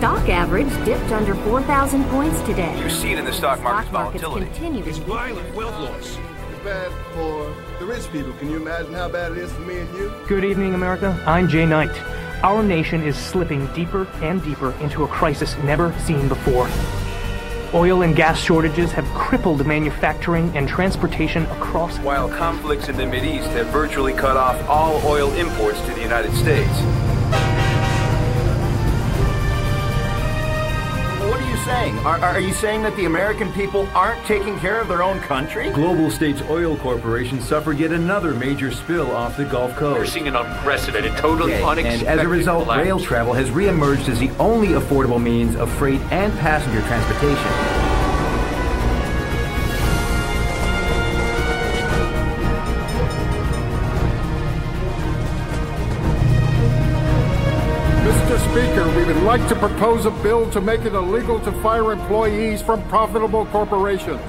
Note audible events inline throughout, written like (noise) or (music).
Dow Jones stock average dipped under 4,000 points today. You're seeing in the stock market's markets volatility. continue to It's violent wealth loss. bad for the rich people. Can you imagine how bad it is for me and you? Good evening, America. I'm Jay Knight. Our nation is slipping deeper and deeper into a crisis never seen before. Oil and gas shortages have crippled manufacturing and transportation across. While conflicts in the Mideast have virtually cut off all oil imports to the United States. Saying? Are, are you saying that the American people aren't taking care of their own country? Global States Oil Corporation suffered yet another major spill off the Gulf Coast. We're seeing an unprecedented, totally And unexpected as a result, collapse. rail travel has reemerged as the only affordable means of freight and passenger transportation. Propose a bill to make it illegal to fire employees from profitable corporations.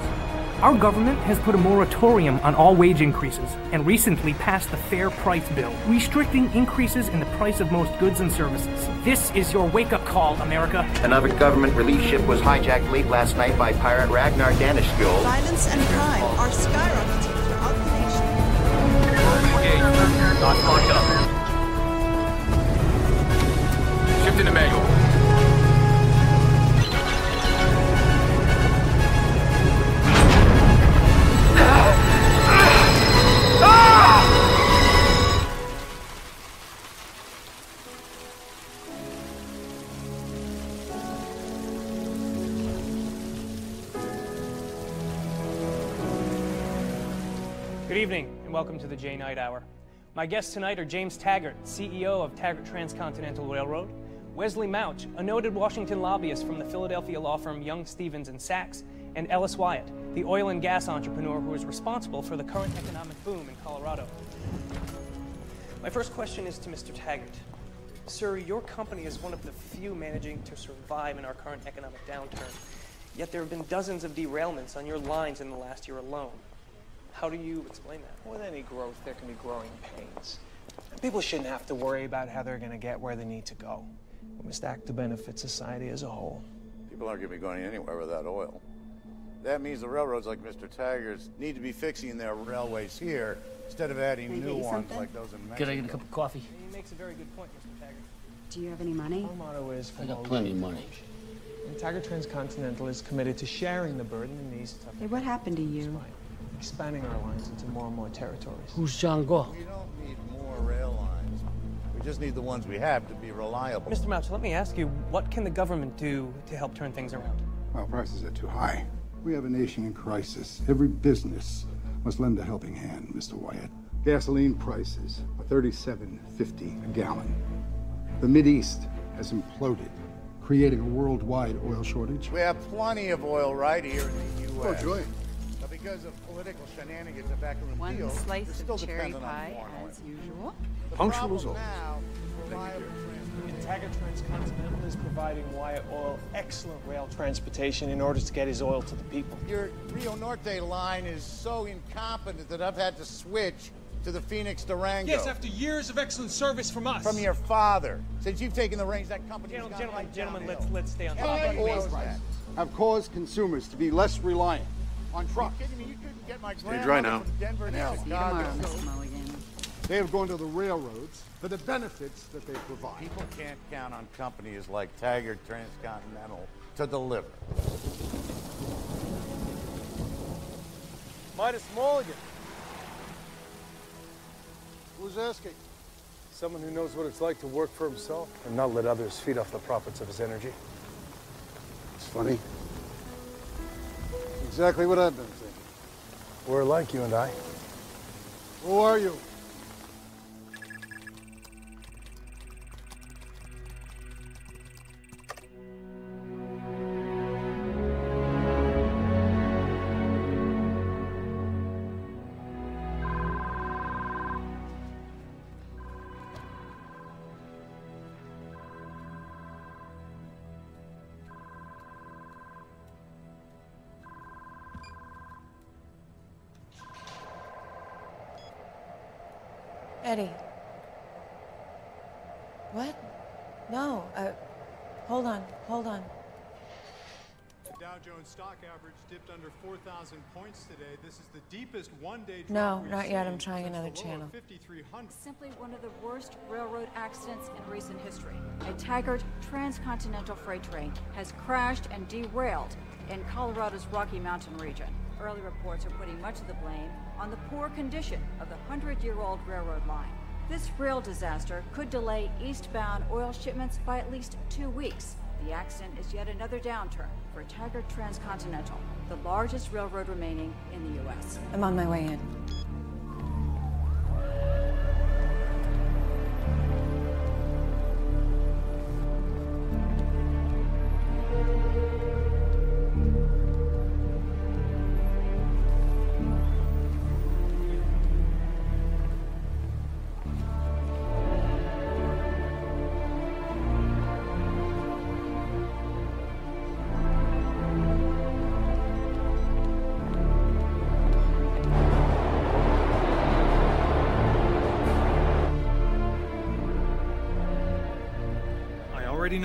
Our government has put a moratorium on all wage increases and recently passed the Fair Price Bill, restricting increases in the price of most goods and services. This is your wake up call, America. Another government relief ship was hijacked late last night by pirate Ragnar Danneskjöld. Violence and crime are skyrocketing throughout the nation. Engaged. Not locked up. Shifting the manual. Ah! Good evening, and welcome to the Jay Knight Hour. My guests tonight are James Taggart, CEO of Taggart Transcontinental Railroad, Wesley Mouch, a noted Washington lobbyist from the Philadelphia law firm Young Stevens and Sachs, and Ellis Wyatt, the oil and gas entrepreneur who is responsible for the current economic boom in Colorado. My first question is to Mr. Taggart. Sir, your company is one of the few managing to survive in our current economic downturn. Yet there have been dozens of derailments on your lines in the last year alone. How do you explain that? With any growth, there can be growing pains. People shouldn't have to worry about how they're going to get where they need to go. We must act to benefit society as a whole. People aren't going to be going anywhere without oil. That means the railroads like Mr. Taggart's need to be fixing their railways here instead of adding Can new get ones something? like those in Mexico. Could I get a cup of coffee? He makes a very good point, Mr. Taggart. Do you have any money? Our motto is I got plenty of money. leadership. And Taggart Transcontinental is committed to sharing the burden in these tough Hey, what happened to you? expanding our lines into more and more territories. Who's John Gore? We don't need more rail lines. We just need the ones we have to be reliable. Mr. Mouch, let me ask you, what can the government do to help turn things around? Well, prices are too high. We have a nation in crisis. Every business must lend a helping hand, Mr. Wyatt. Gasoline prices are thirty-seven fifty a gallon. The Mideast has imploded, creating a worldwide oil shortage. We have plenty of oil right here in the U.S. Oh, joy. But because of political shenanigans at Backroom One Deal, slice we're still of cherry dependent on pie, as usual. The Punctual as problem always. Now is reliable transport. And Taggart Transcontinental is providing Wyatt Oil excellent rail transportation in order to get his oil to the people. Your Rio Norte line is so incompetent that I've had to switch to the Phoenix Durango. Yes, after years of excellent service from us. From your father. Since you've taken the reins, that company Gentlemen, gentlemen, gentlemen, let's let's stay on Everybody topic. knows that. Have caused consumers to be less reliant on Are you trucks. kidding me? You couldn't get my dry now. from Denver to See you Chicago. Mr. Mulligan. They have gone to the railroads for the benefits that they provide. People can't count on companies like Taggart Transcontinental to deliver. Midas Mulligan. Who's asking? Someone who knows what it's like to work for himself and not let others feed off the profits of his energy. It's funny. Exactly what I've been thinking. We're like you and I. Who are you? Eddie. What? No, uh, Hold on, hold on. The Dow Jones stock average dipped under 4,000 points today. This is the deepest one-day drop No, not yet. I'm trying another channel. of 5,300. Simply one of the worst railroad accidents in recent history. A Taggart transcontinental freight train has crashed and derailed in Colorado's Rocky Mountain region. Early reports are putting much of the blame on the poor condition of the 100-year-old railroad line. This rail disaster could delay eastbound oil shipments by at least two weeks. The accident is yet another downturn for Taggart Transcontinental, the largest railroad remaining in the U.S. I'm on my way in.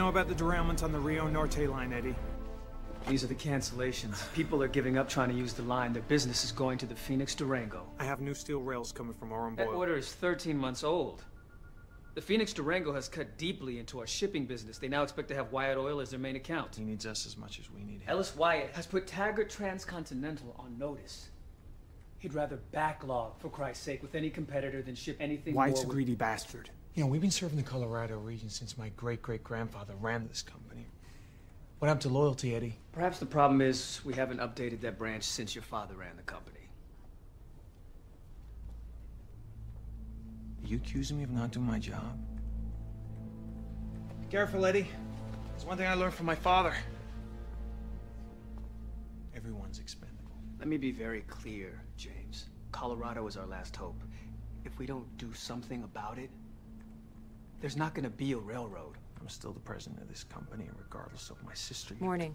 Know about the derailment on the Rio Norte line, Eddie. These are the cancellations. People are giving up trying to use the line. Their business is going to the Phoenix Durango. I have new steel rails coming from Orren That order is 13 months old. The Phoenix Durango has cut deeply into our shipping business. They now expect to have Wyatt Oil as their main account. He needs us as much as we need him. Ellis Wyatt has put Taggart Transcontinental on notice. He'd rather backlog, for Christ's sake, with any competitor than ship anything White's a more with- greedy bastard. You know, we've been serving the Colorado region since my great-great-grandfather ran this company. What happened to loyalty, Eddie? Perhaps the problem is we haven't updated that branch since your father ran the company. Are you accusing me of not doing my job? Be Careful, Eddie. There's one thing I learned from my father. Everyone's expendable. Let me be very clear, James. Colorado is our last hope. If we don't do something about it, there's not gonna be a railroad. I'm still the president of this company, regardless of my sister. Morning.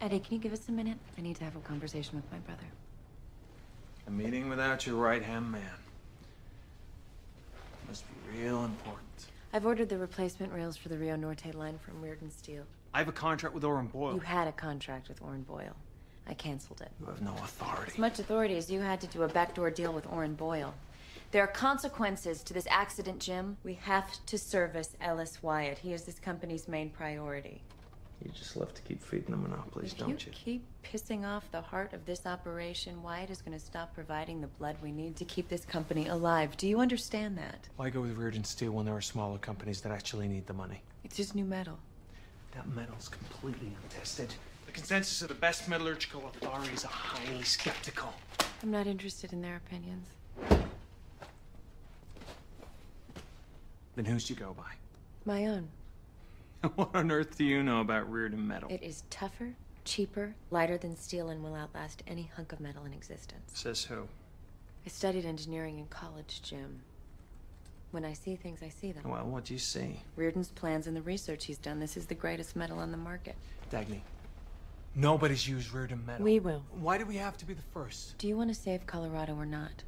Eddie, can you give us a minute? I need to have a conversation with my brother. A meeting without your right-hand man. Must be real important. I've ordered the replacement rails for the Rio Norte line from Rearden Steel. I have a contract with Orren Boyle. You had a contract with Orren Boyle. I canceled it. You have no authority. As much authority as you had to do a backdoor deal with Orren Boyle. There are consequences to this accident, Jim. We have to service Ellis Wyatt. He is this company's main priority. You just love to keep feeding the monopolies, if don't you If you? keep pissing off the heart of this operation, Wyatt is going to stop providing the blood we need to keep this company alive. Do you understand that? Why go with Rearden Steel when there are smaller companies that actually need the money? It's just new metal. That metal's completely untested. The consensus of the best metallurgical authorities are highly skeptical. I'm not interested in their opinions. Then whose do you go by? My own. (laughs) what on earth do you know about Rearden Metal? It is tougher, cheaper, lighter than steel, and will outlast any hunk of metal in existence. Says who? I studied engineering in college, Jim. When I see things, I see them. Well, what do you see? Rearden's plans and the research he's done. This is the greatest metal on the market. Dagny. Nobody's used Rearden Metal. We will. Why do we have to be the first? Do you want to save Colorado or not?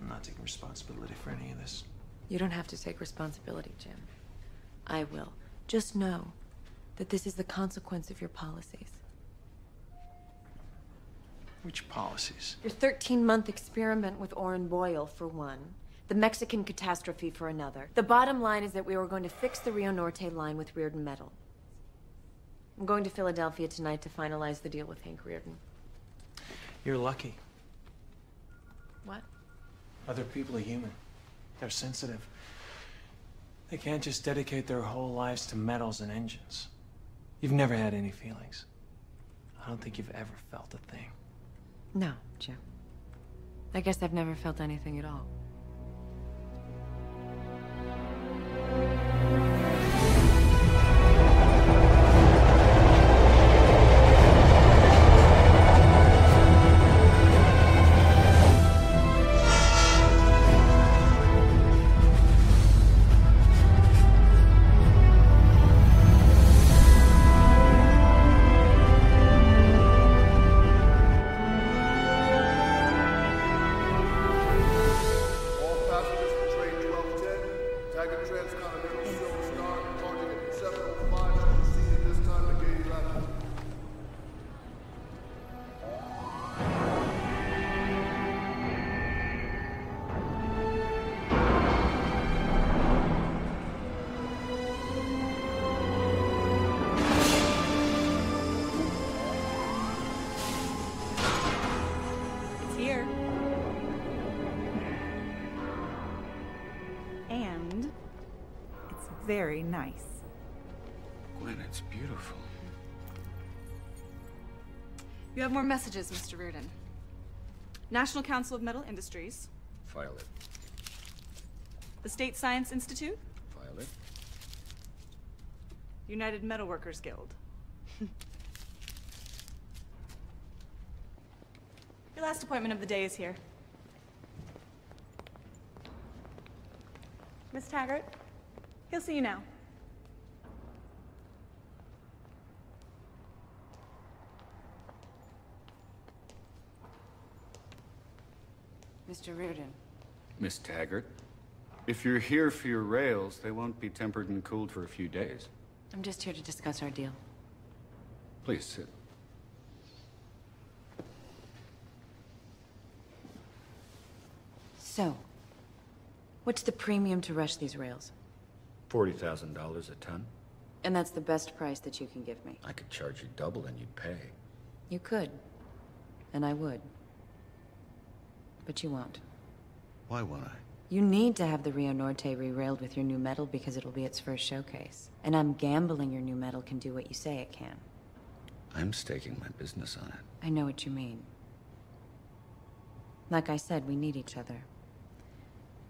I'm not taking responsibility for any of this. You don't have to take responsibility, Jim. I will. Just know that this is the consequence of your policies. Which policies? Your 13 month experiment with Orren Boyle, for one. The Mexican catastrophe, for another. The bottom line is that we were going to fix the Rio Norte line with Rearden Metal. I'm going to Philadelphia tonight to finalize the deal with Hank Rearden. You're lucky. What? Other people are human. They're sensitive. They can't just dedicate their whole lives to metals and engines. You've never had any feelings. I don't think you've ever felt a thing. No, Jim. I guess I've never felt anything at all. Very nice. Gwen, it's beautiful. You have more messages, Mr. Rearden. National Council of Metal Industries. File it. The State Science Institute. File it. United Metalworkers Guild. (laughs) Your last appointment of the day is here. Miss Taggart, he'll see you now. Mr. Rearden. Miss Taggart, if you're here for your rails, they won't be tempered and cooled for a few days. I'm just here to discuss our deal. Please sit. So, what's the premium to rush these rails? $40,000 a ton? And that's the best price that you can give me. I could charge you double and you'd pay. You could. And I would. But you won't. Why won't I? You need to have the Rio Norte re-railed with your new metal because it'll be its first showcase. And I'm gambling your new metal can do what you say it can. I'm staking my business on it. I know what you mean. Like I said, we need each other.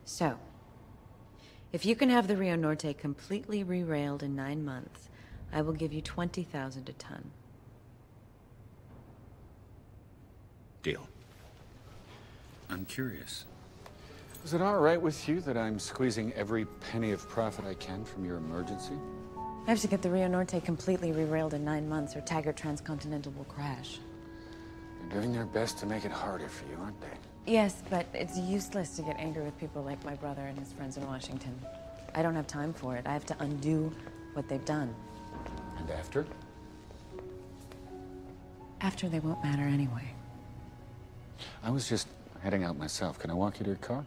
So, if you can have the Rio Norte completely re-railed in nine months, I will give you 20,000 a ton. Deal. I'm curious. Is it all right with you that I'm squeezing every penny of profit I can from your emergency? I have to get the Rio Norte completely re-railed in nine months or Taggart Transcontinental will crash. They're doing their best to make it harder for you, aren't they? Yes, but it's useless to get angry with people like my brother and his friends in Washington. I don't have time for it. I have to undo what they've done. And after? After they won't matter anyway. I was just heading out myself. Can I walk you to your car?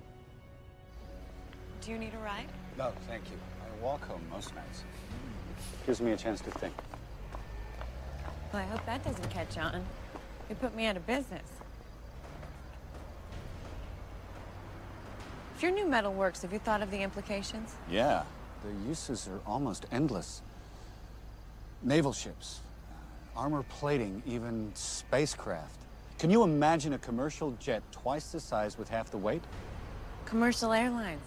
Do you need a ride? No, thank you. I walk home most nights. Gives me a chance to think. Well, I hope that doesn't catch on. You put me out of business. If your new metal works, have you thought of the implications? Yeah, the uses are almost endless. Naval ships, uh, armor plating, even spacecraft. Can you imagine a commercial jet twice the size with half the weight? Commercial airlines.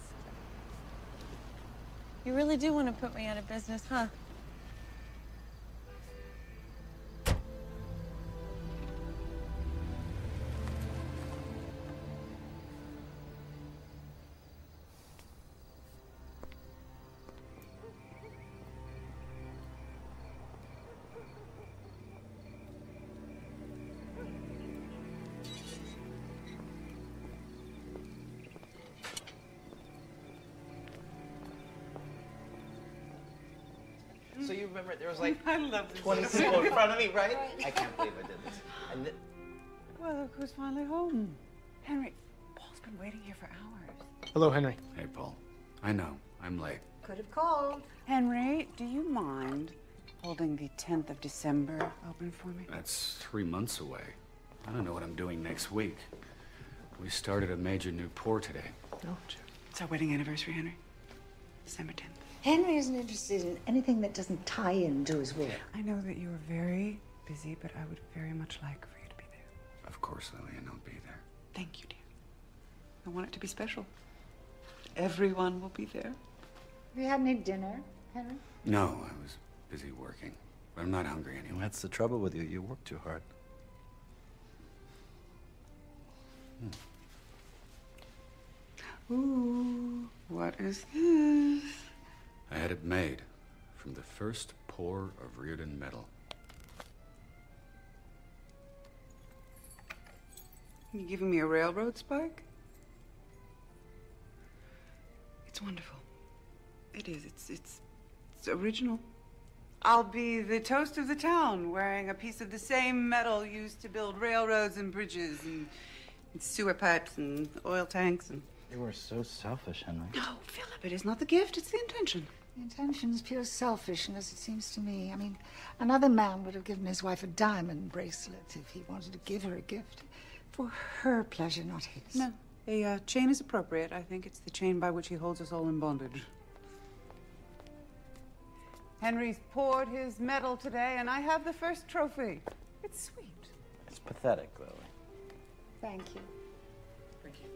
You really do want to put me out of business, huh? Remember there was (laughs) like I love this. 20 people in front of me, right? I can't believe I did this. And th- Well, look who's finally home. Henry, Paul's been waiting here for hours. Hello, Henry. Hey, Paul. I know. I'm late. Could have called. Henry, do you mind holding the 10th of December open for me? That's three months away. I don't know what I'm doing next week. We started a major new pour today. Oh, it's our wedding anniversary, Henry. December 10th. Henry isn't interested in anything that doesn't tie into his work. I know that you are very busy, but I would very much like for you to be there. Of course, Lillian, I'll be there. Thank you, dear. I want it to be special. Everyone will be there. Have you had any dinner, Henry? No, I was busy working. But I'm not hungry anyway. That's the trouble with you. You work too hard. Hmm. Ooh, what is this? I had it made from the first pour of Rearden metal. You giving me a railroad spike? It's wonderful. It is. It's it's it's original. I'll be the toast of the town, wearing a piece of the same metal used to build railroads and bridges and, and sewer pipes and oil tanks and. You were so selfish, Henry. No, Philip, it is not the gift; it's the intention. The intention's pure selfishness, it seems to me. I mean, another man would have given his wife a diamond bracelet if he wanted to give her a gift. For her pleasure, not his. No, a uh, chain is appropriate. I think it's the chain by which he holds us all in bondage. Henry's poured his medal today, and I have the first trophy. It's sweet. It's pathetic, Lily. Thank you. Thank you.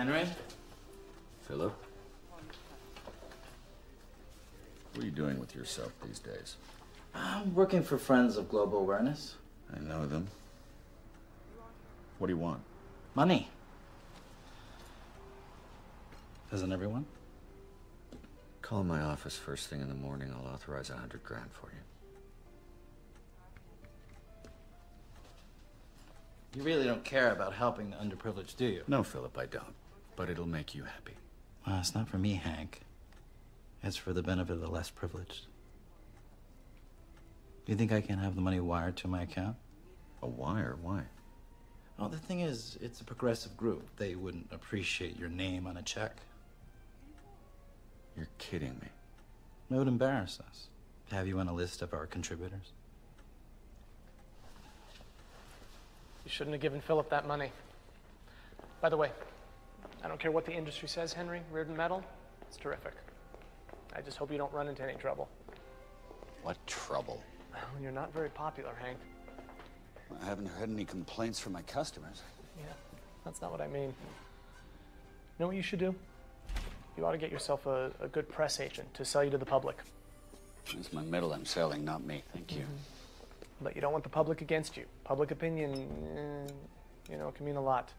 Henry? Philip? What are you doing with yourself these days? I'm working for Friends of Global Awareness. I know them. What do you want? Money. Doesn't everyone? Call my office first thing in the morning. I'll authorize a hundred grand for you. You really don't care about helping the underprivileged, do you? No, Philip, I don't. But it'll make you happy. Well, it's not for me, Hank. It's for the benefit of the less privileged. Do you think I can have the money wired to my account? A wire? Why? Well, the thing is, it's a progressive group. They wouldn't appreciate your name on a check. You're kidding me. It would embarrass us to have you on a list of our contributors. You shouldn't have given Philip that money. By the way, I don't care what the industry says, Henry. Rearden Metal, it's terrific. I just hope you don't run into any trouble. What trouble? Well, you're not very popular, Hank. I haven't heard any complaints from my customers. Yeah, that's not what I mean. You know what you should do? You ought to get yourself a, a good press agent to sell you to the public. It's my metal I'm selling, not me. Thank you. But you don't want the public against you. Public opinion, eh, you know, can mean a lot.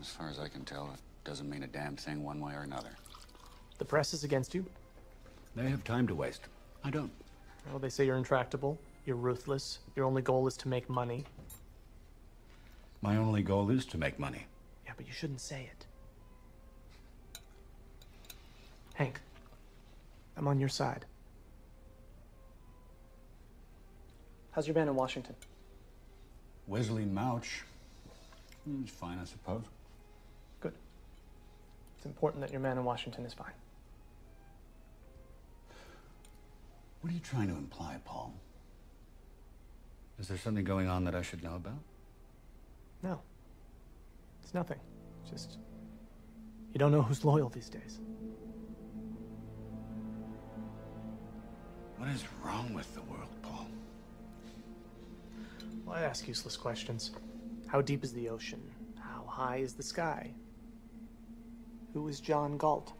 As far as I can tell, it doesn't mean a damn thing one way or another. The press is against you. They have time to waste. I don't. Well, they say you're intractable, you're ruthless, your only goal is to make money. My only goal is to make money. Yeah, but you shouldn't say it. Hank, I'm on your side. How's your man in Washington? Wesley Mouch. He's fine, I suppose. It's important that your man in Washington is fine. What are you trying to imply, Paul? Is there something going on that I should know about? No. It's nothing. Just. You don't know who's loyal these days. What is wrong with the world, Paul? Well, I ask useless questions. How deep is the ocean? How high is the sky? Who is John Galt?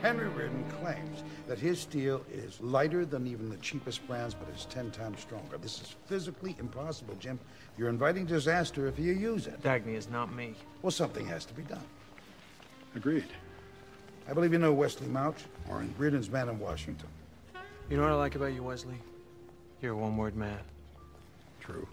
Henry Rearden claims that his steel is lighter than even the cheapest brands, but is 10 times stronger. This is physically impossible, Jim. You're inviting disaster if you use it. Dagny is not me. Well, something has to be done. Agreed. I believe you know Wesley Mouch, or in Rearden's man in Washington. You know what I like about you, Wesley? You're a one-word man. True.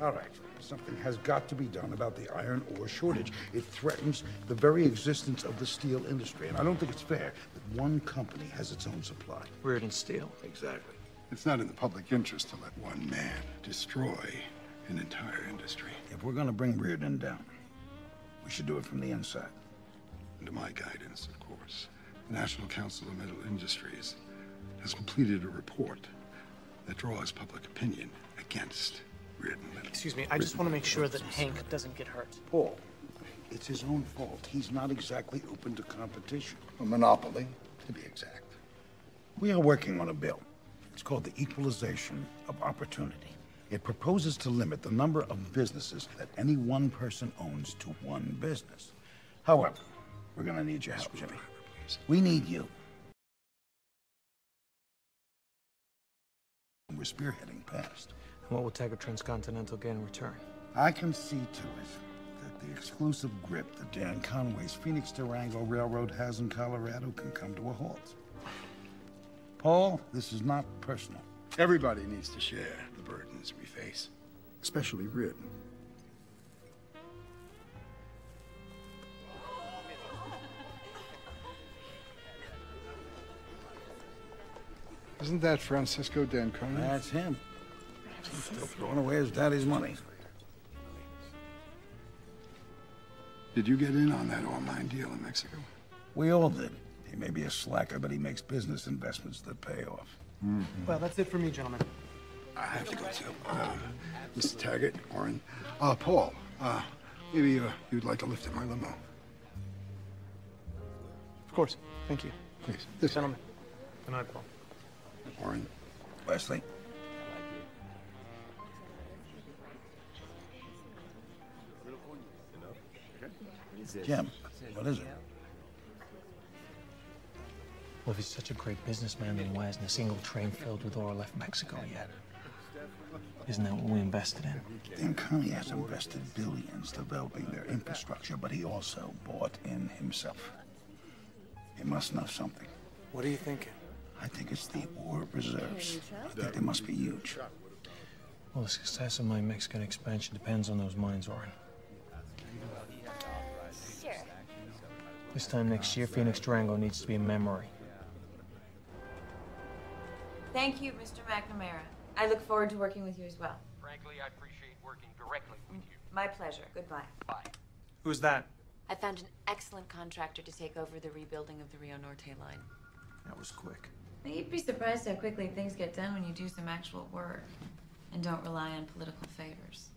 All right. Something has got to be done about the iron ore shortage. It threatens the very existence of the steel industry, and I don't think it's fair that one company has its own supply. Rearden Steel. Exactly. It's not in the public interest to let one man destroy an entire industry. If we're going to bring Rearden down, we should do it from the inside. Under my guidance, of course. The National Council of Metal Industries has completed a report that draws public opinion against Rearden Metal. Excuse me, I just want to make sure that Hank doesn't get hurt. Paul, it's his own fault. He's not exactly open to competition. A monopoly, to be exact. We are working on a bill. It's called the Equalization of Opportunity. It proposes to limit the number of businesses that any one person owns to one business. However, we're going to need your help, Jimmy. We need you. We're spearheading past. What will Taggart Transcontinental get in return? I can see to it that the exclusive grip that Dan Conway's Phoenix Durango Railroad has in Colorado can come to a halt. Paul, this is not personal. Everybody needs to share the burdens we face, especially Rearden. Isn't that Francisco D'Anconia? That's him. He's still throwing away his daddy's money. Did you get in on that online deal in Mexico? We all did. He may be a slacker, but he makes business investments that pay off. Well, that's it for me, gentlemen. I have to go too. Uh, Mr. Taggart, Warren. Uh, Paul, uh, maybe uh, you'd like to lift in my limo. Of course. Thank you. Please. This Gentlemen. Good night, Paul. Warren. Wesley. Jim, what is it? Well, if he's such a great businessman, then why hasn't a single train filled with oil left Mexico yet? Isn't that what we invested in? Dan Conway has invested billions developing their infrastructure, but he also bought in himself. He must know something. What are you thinking? I think it's the ore reserves. I think they must be huge. Well, the success of my Mexican expansion depends on those mines, Orren. This time next year, Phoenix Durango needs to be a memory. Thank you, Mr. McNamara. I look forward to working with you as well. Frankly, I appreciate working directly with you. My pleasure. Goodbye. Bye. Who's that? I found an excellent contractor to take over the rebuilding of the Rio Norte line. That was quick. You'd be surprised how quickly things get done when you do some actual work and don't rely on political favors.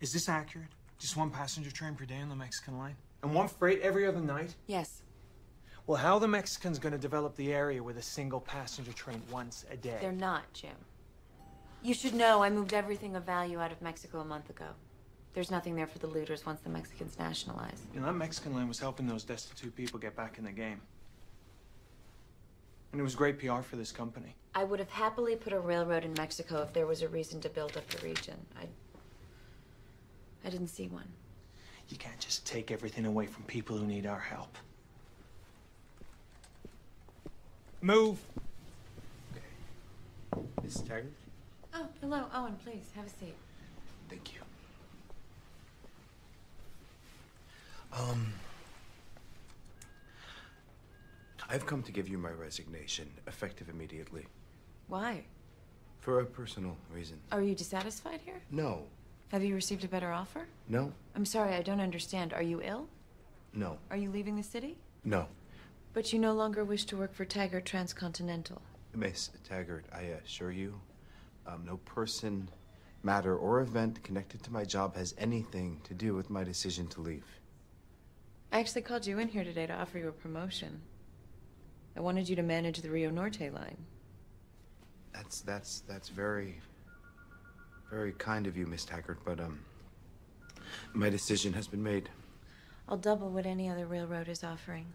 Is this accurate? Just one passenger train per day on the Mexican line? And one freight every other night? Yes. Well, how are the Mexicans going to develop the area with a single passenger train once a day? They're not, Jim. You should know I moved everything of value out of Mexico a month ago. There's nothing there for the looters once the Mexicans nationalize. You know, that Mexican line was helping those destitute people get back in the game. And it was great PR for this company. I would have happily put a railroad in Mexico if there was a reason to build up the region. I. I didn't see one. You can't just take everything away from people who need our help. Move! Mrs. Taggart? Oh, hello, Owen. Please have a seat. Thank you. Um, I've come to give you my resignation, effective immediately, Why? for a personal reason. Are you dissatisfied here? No, Have you received a better offer? no, I'm sorry, I don't understand. Are you ill? no, Are you leaving the city? no. But you no longer wish to work for Taggart Transcontinental. Miss Taggart, I assure you, um, no person, matter, or event connected to my job has anything to do with my decision to leave. I actually called you in here today to offer you a promotion. I wanted you to manage the Rio Norte line. That's that's that's very, very kind of you, Miss Taggart. But um, my decision has been made. I'll double what any other railroad is offering.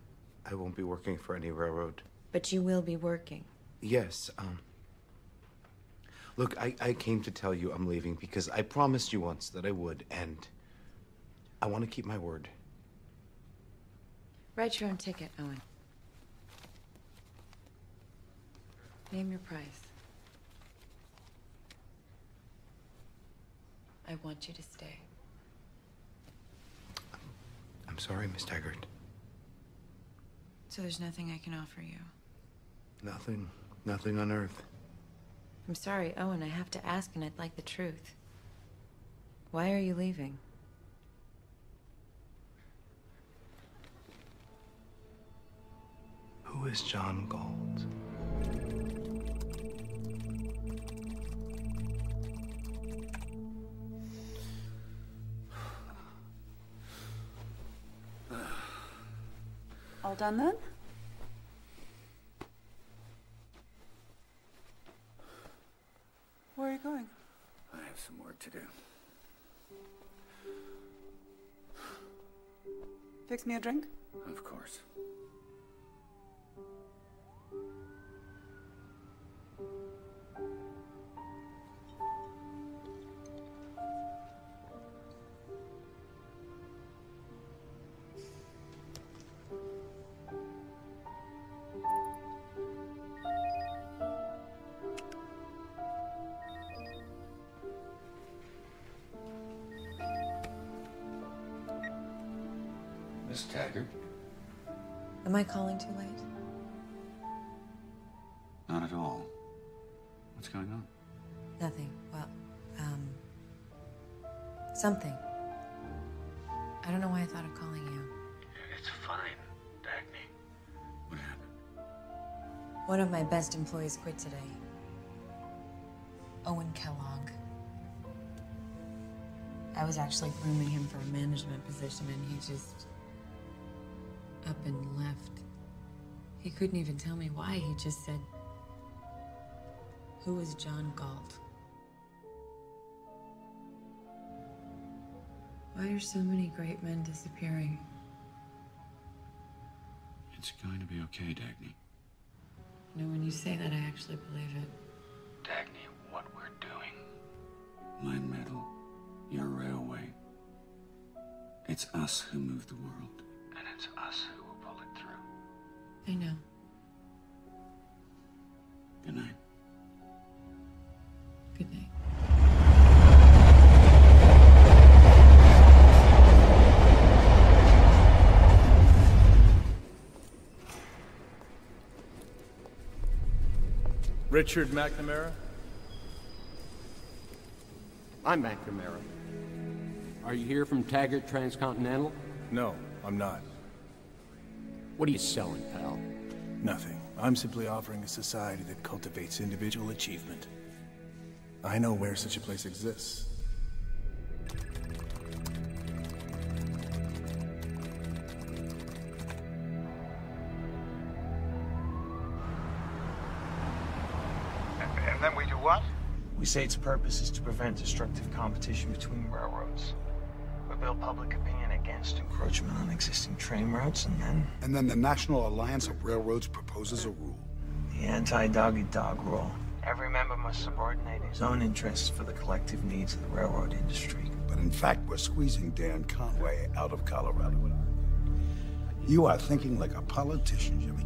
I won't be working for any railroad. But you will be working. Yes. Um. Look, I, I came to tell you I'm leaving because I promised you once that I would, and I want to keep my word. Write your own ticket, Owen. Name your price. I want you to stay. I'm sorry, Miss Taggart. So there's nothing I can offer you. Nothing, nothing on earth. I'm sorry, Owen, I have to ask, and I'd like the truth. Why are you leaving? Who is John Galt? All done then? Where are you going? I have some work to do. Fix me a drink? Of course. Am I calling too late? Not at all. What's going on? Nothing. Well, um. Something. I don't know why I thought of calling you. It's fine, Dagny. What happened? One of my best employees quit today. Owen Kellogg. I was actually grooming him for a management position and he just up and left. He couldn't even tell me why. He just said, Who is John Galt? Why are so many great men disappearing? It's going to be okay, Dagny. You know, when you say that, I actually believe it. Dagny, what we're doing. My metal, your railway. It's us who move the world. And it's us who will pull it through. I know. Good night. Good night. Richard McNamara? I'm McNamara. Are you here from Taggart Transcontinental? No, I'm not. What are you selling, pal? Nothing. I'm simply offering a society that cultivates individual achievement. I know where such a place exists. And then we do what? We say its purpose is to prevent destructive competition between railroads. We build public opinion against encroachment on existing train routes, and then And then the National Alliance of Railroads proposes a rule. the anti-dog-eat-dog rule. Every member must subordinate his own interests for the collective needs of the railroad industry. But in fact, we're squeezing Dan Conway out of Colorado. You are thinking like a politician, Jimmy.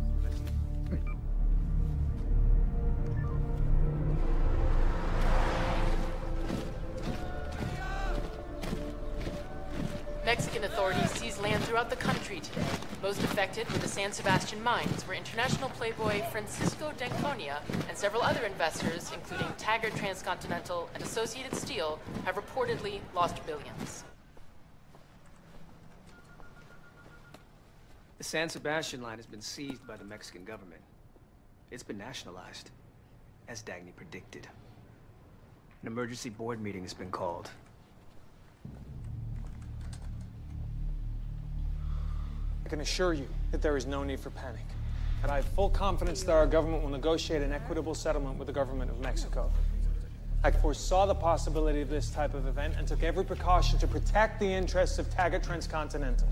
Sebastian mines, where international playboy Francisco D'Anconia and several other investors, including Taggart Transcontinental and Associated Steel, have reportedly lost billions. The San Sebastian line has been seized by the Mexican government. It's been nationalized, as Dagny predicted. An emergency board meeting has been called. I can assure you that there is no need for panic. And I have full confidence that our government will negotiate an equitable settlement with the government of Mexico. I foresaw the possibility of this type of event and took every precaution to protect the interests of Taggart Transcontinental.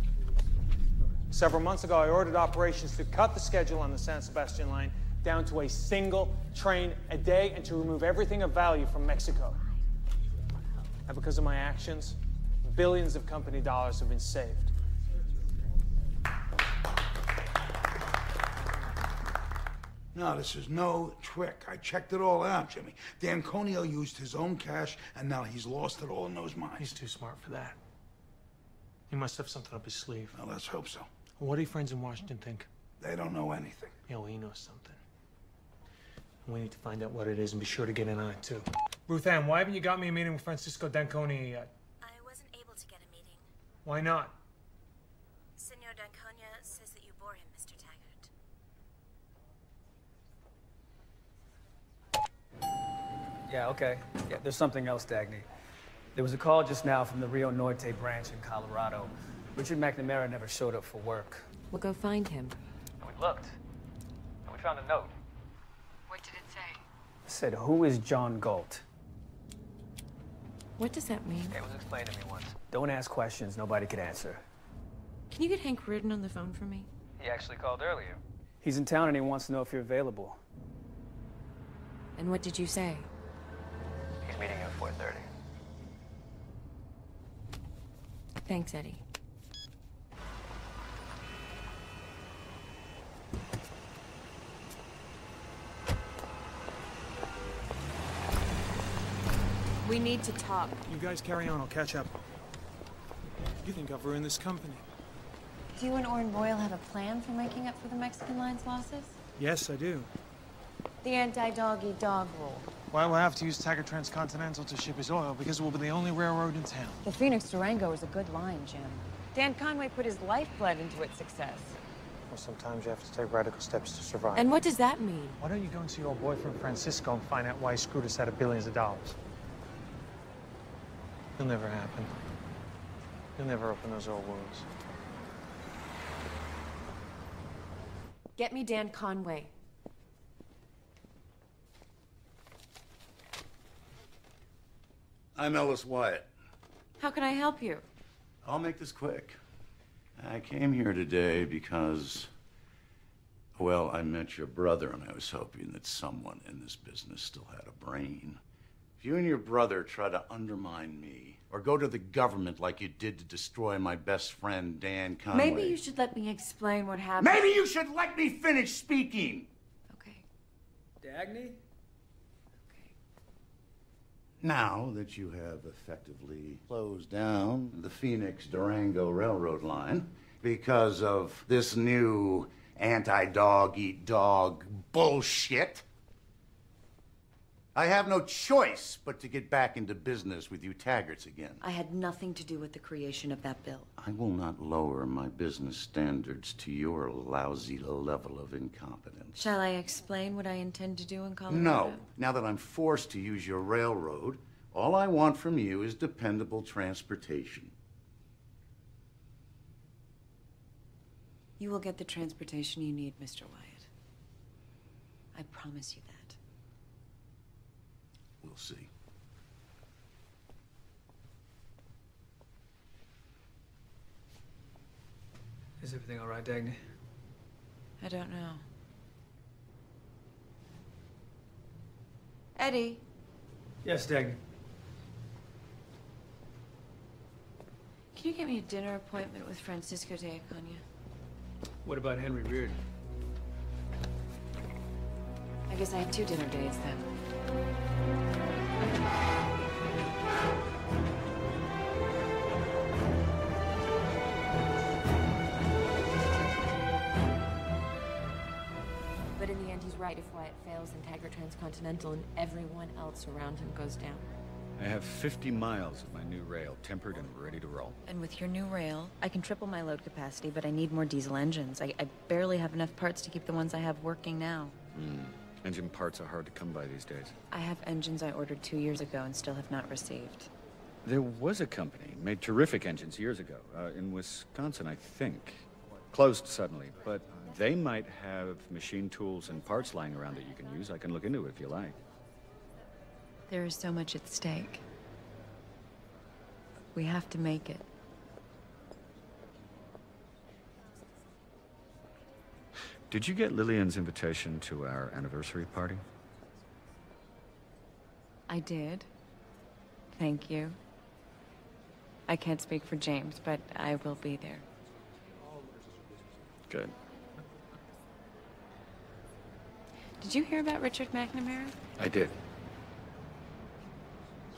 Several months ago, I ordered operations to cut the schedule on the San Sebastian line down to a single train a day and to remove everything of value from Mexico. And because of my actions, billions of company dollars have been saved. No, this is no trick. I checked it all out, Jimmy. D'Anconia used his own cash, and now he's lost it all in those mines. He's too smart for that. He must have something up his sleeve. Well, let's hope so. What do your friends in Washington think? They don't know anything. Yeah, well, he knows something. We need to find out what it is and be sure to get in on it, too. Ruth Ann, why haven't you got me a meeting with Francisco D'Anconia yet? I wasn't able to get a meeting. Why not? Senor D'Anconia says that you bore him, Mr. Taggart. Yeah, okay. Yeah, there's something else, Dagny. There was a call just now from the Rio Norte branch in Colorado. Richard McNamara never showed up for work. We'll go find him. We looked. And we found a note. What did it say? It said, Who is John Galt? What does that mean? It was explained to me once. Don't ask questions nobody could answer. Can you get Hank Rearden on the phone for me? He actually called earlier. He's in town and he wants to know if you're available. And what did you say? He's meeting at 4.30. Thanks, Eddie. We need to talk. You guys carry on, I'll catch up. You think I've ruined this company? Do you and Orren Boyle have a plan for making up for the Mexican line's losses? Yes, I do. The anti-dog-eat-dog rule. Why we'll have to use Taggart Transcontinental to ship his oil because it will be the only railroad in town. The Phoenix Durango is a good line, Jim. Dan Conway put his lifeblood into its success. Well, sometimes you have to take radical steps to survive. And what does that mean? Why don't you go and see your old boyfriend Francisco and find out why he screwed us out of billions of dollars? It'll never happen. You'll never open those old wounds. Get me Dan Conway. I'm Ellis Wyatt. How can I help you? I'll make this quick. I came here today because, well, I met your brother and I was hoping that someone in this business still had a brain. If you and your brother try to undermine me or go to the government like you did to destroy my best friend, Dan Conway. Maybe you should let me explain what happened. Maybe you should let me finish speaking. Okay. Dagny? Now that you have effectively closed down the Phoenix Durango Railroad line because of this new anti dog eat dog bullshit, I have no choice but to get back into business with you Taggarts again. I had nothing to do with the creation of that bill. I will not lower my business standards to your lousy level of incompetence. Shall I explain what I intend to do in Colorado? No. Now that I'm forced to use your railroad, all I want from you is dependable transportation. You will get the transportation you need, Mr. Wyatt. I promise you that. We'll see. Is everything all right, Dagny? I don't know. Eddie, Yes, Dagny. can you get me a dinner appointment with Francisco D'Anconia? What about Henry Rearden? I guess I have two dinner dates then. But in the end, he's right. If Wyatt fails, then Taggart Transcontinental and everyone else around him goes down. I have 50 miles of my new rail tempered and ready to roll. And with your new rail, I can triple my load capacity, but I need more diesel engines. I, I barely have enough parts to keep the ones I have working now. Hmm. Engine parts are hard to come by these days. I have engines I ordered two years ago and still have not received. There was a company made terrific engines years ago uh, in Wisconsin, I think. Closed suddenly, but they might have machine tools and parts lying around that you can use. I can look into it if you like. There is so much at stake. We have to make it. Did you get Lillian's invitation to our anniversary party? I did. Thank you. I can't speak for James, but I will be there. Good. Did you hear about Richard McNamara? I did.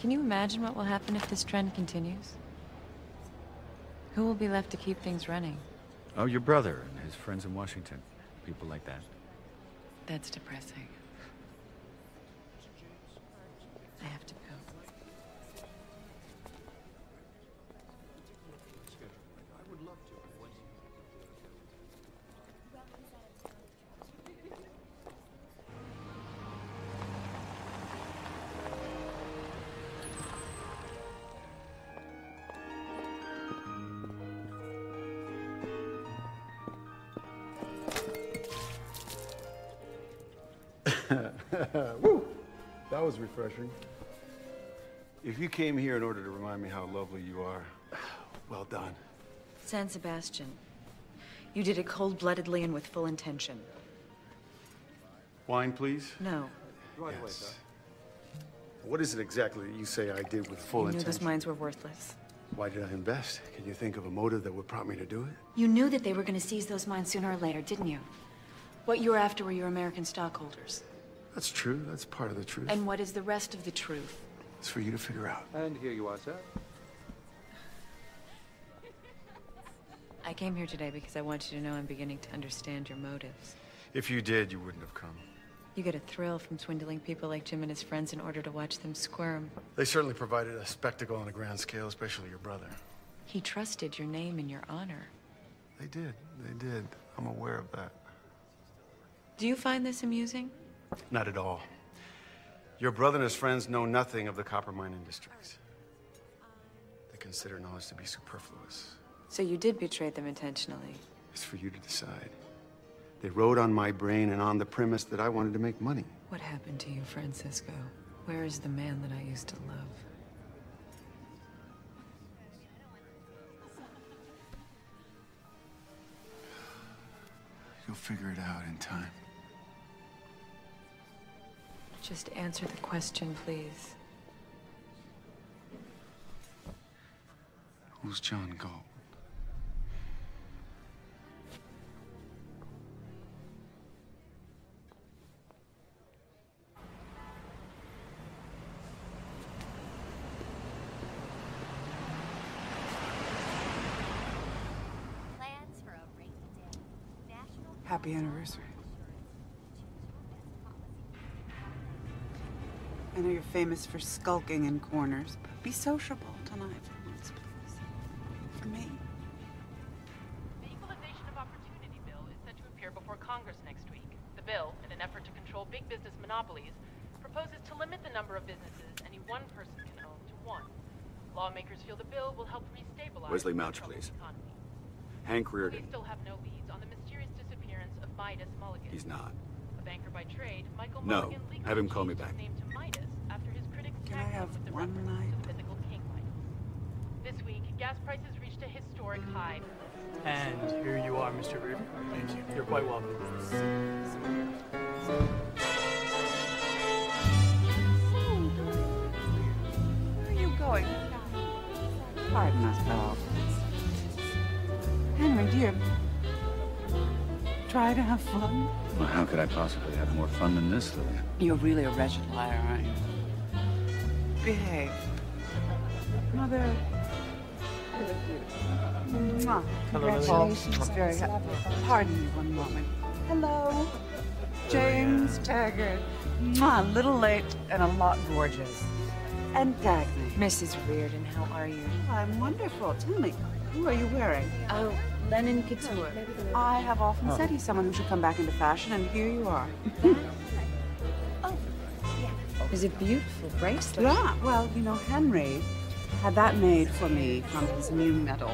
Can you imagine what will happen if this trend continues? Who will be left to keep things running? Oh, your brother and his friends in Washington. People like that. That's depressing. I have to was refreshing. If you came here in order to remind me how lovely you are, well done. San Sebastian. You did it cold-bloodedly and with full intention. Wine, please. No. Yes. What is it exactly that you say I did with full you knew intention? those mines were worthless. Why did I invest? Can you think of a motive that would prompt me to do it? You knew that they were going to seize those mines sooner or later, didn't you? What you were after were your American stockholders. That's true. That's part of the truth. And what is the rest of the truth? It's for you to figure out. And here you are, sir. I came here today because I want you to know I'm beginning to understand your motives. If you did, you wouldn't have come. You get a thrill from swindling people like Jim and his friends in order to watch them squirm. They certainly provided a spectacle on a grand scale, especially your brother. He trusted your name and your honor. They did. They did. I'm aware of that. Do you find this amusing? Not at all. Your brother and his friends know nothing of the copper mine industries. They consider knowledge to be superfluous. So you did betray them intentionally. It's for you to decide. They rode on my brain and on the premise that I wanted to make money. What happened to you, Francisco? Where is the man that I used to love? You'll figure it out in time. Just answer the question, please. Who's John Galt? Happy anniversary. I know you're famous for skulking in corners, but be sociable tonight for once, please. For me. The Equalization of Opportunity Bill is set to appear before Congress next week. The bill, in an effort to control big business monopolies, proposes to limit the number of businesses any one person can own to one. Lawmakers feel the bill will help restabilize Wesley Mouch, troubled please. economy. Hank Police Rearden. still have no leads on the mysterious disappearance of Midas Mulligan. He's not. A banker by trade, Michael No. Mulligan legally Have him call me back. name to Midas after his critics Can I have with the one night? to the mythical King Midas. This week, gas prices reached a historic high. And here you are, Mr. Rearden. Thank you. You're quite welcome. Where are you going? Pardon us, pal. Henry, dear. Try to have fun. Well, how could I possibly have more fun than this, Lillian? You're really a wretched liar, aren't you? Behave. Mother. Mwah. Hello, Lily. Congratulations. Very happy. Pardon me one moment. Hello. James Taggart. Mwah. A little late and a lot gorgeous. And Dagny. Mrs. Rearden, how are you? I'm wonderful. Tell me, who are you wearing? Oh, Lenin Couture. I have often Oh. said he's someone who should come back into fashion, and here you are. Is a beautiful bracelet. Yeah, well, you know, Henry had that made for me from his new medal.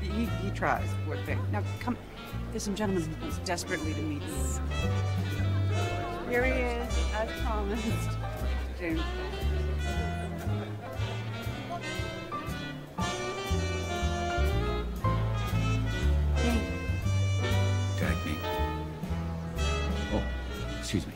He, he tries, poor thing. Now, come. There's some gentleman who wants desperately to meet you. Here he is, as promised. James. Dagny. Oh, excuse me.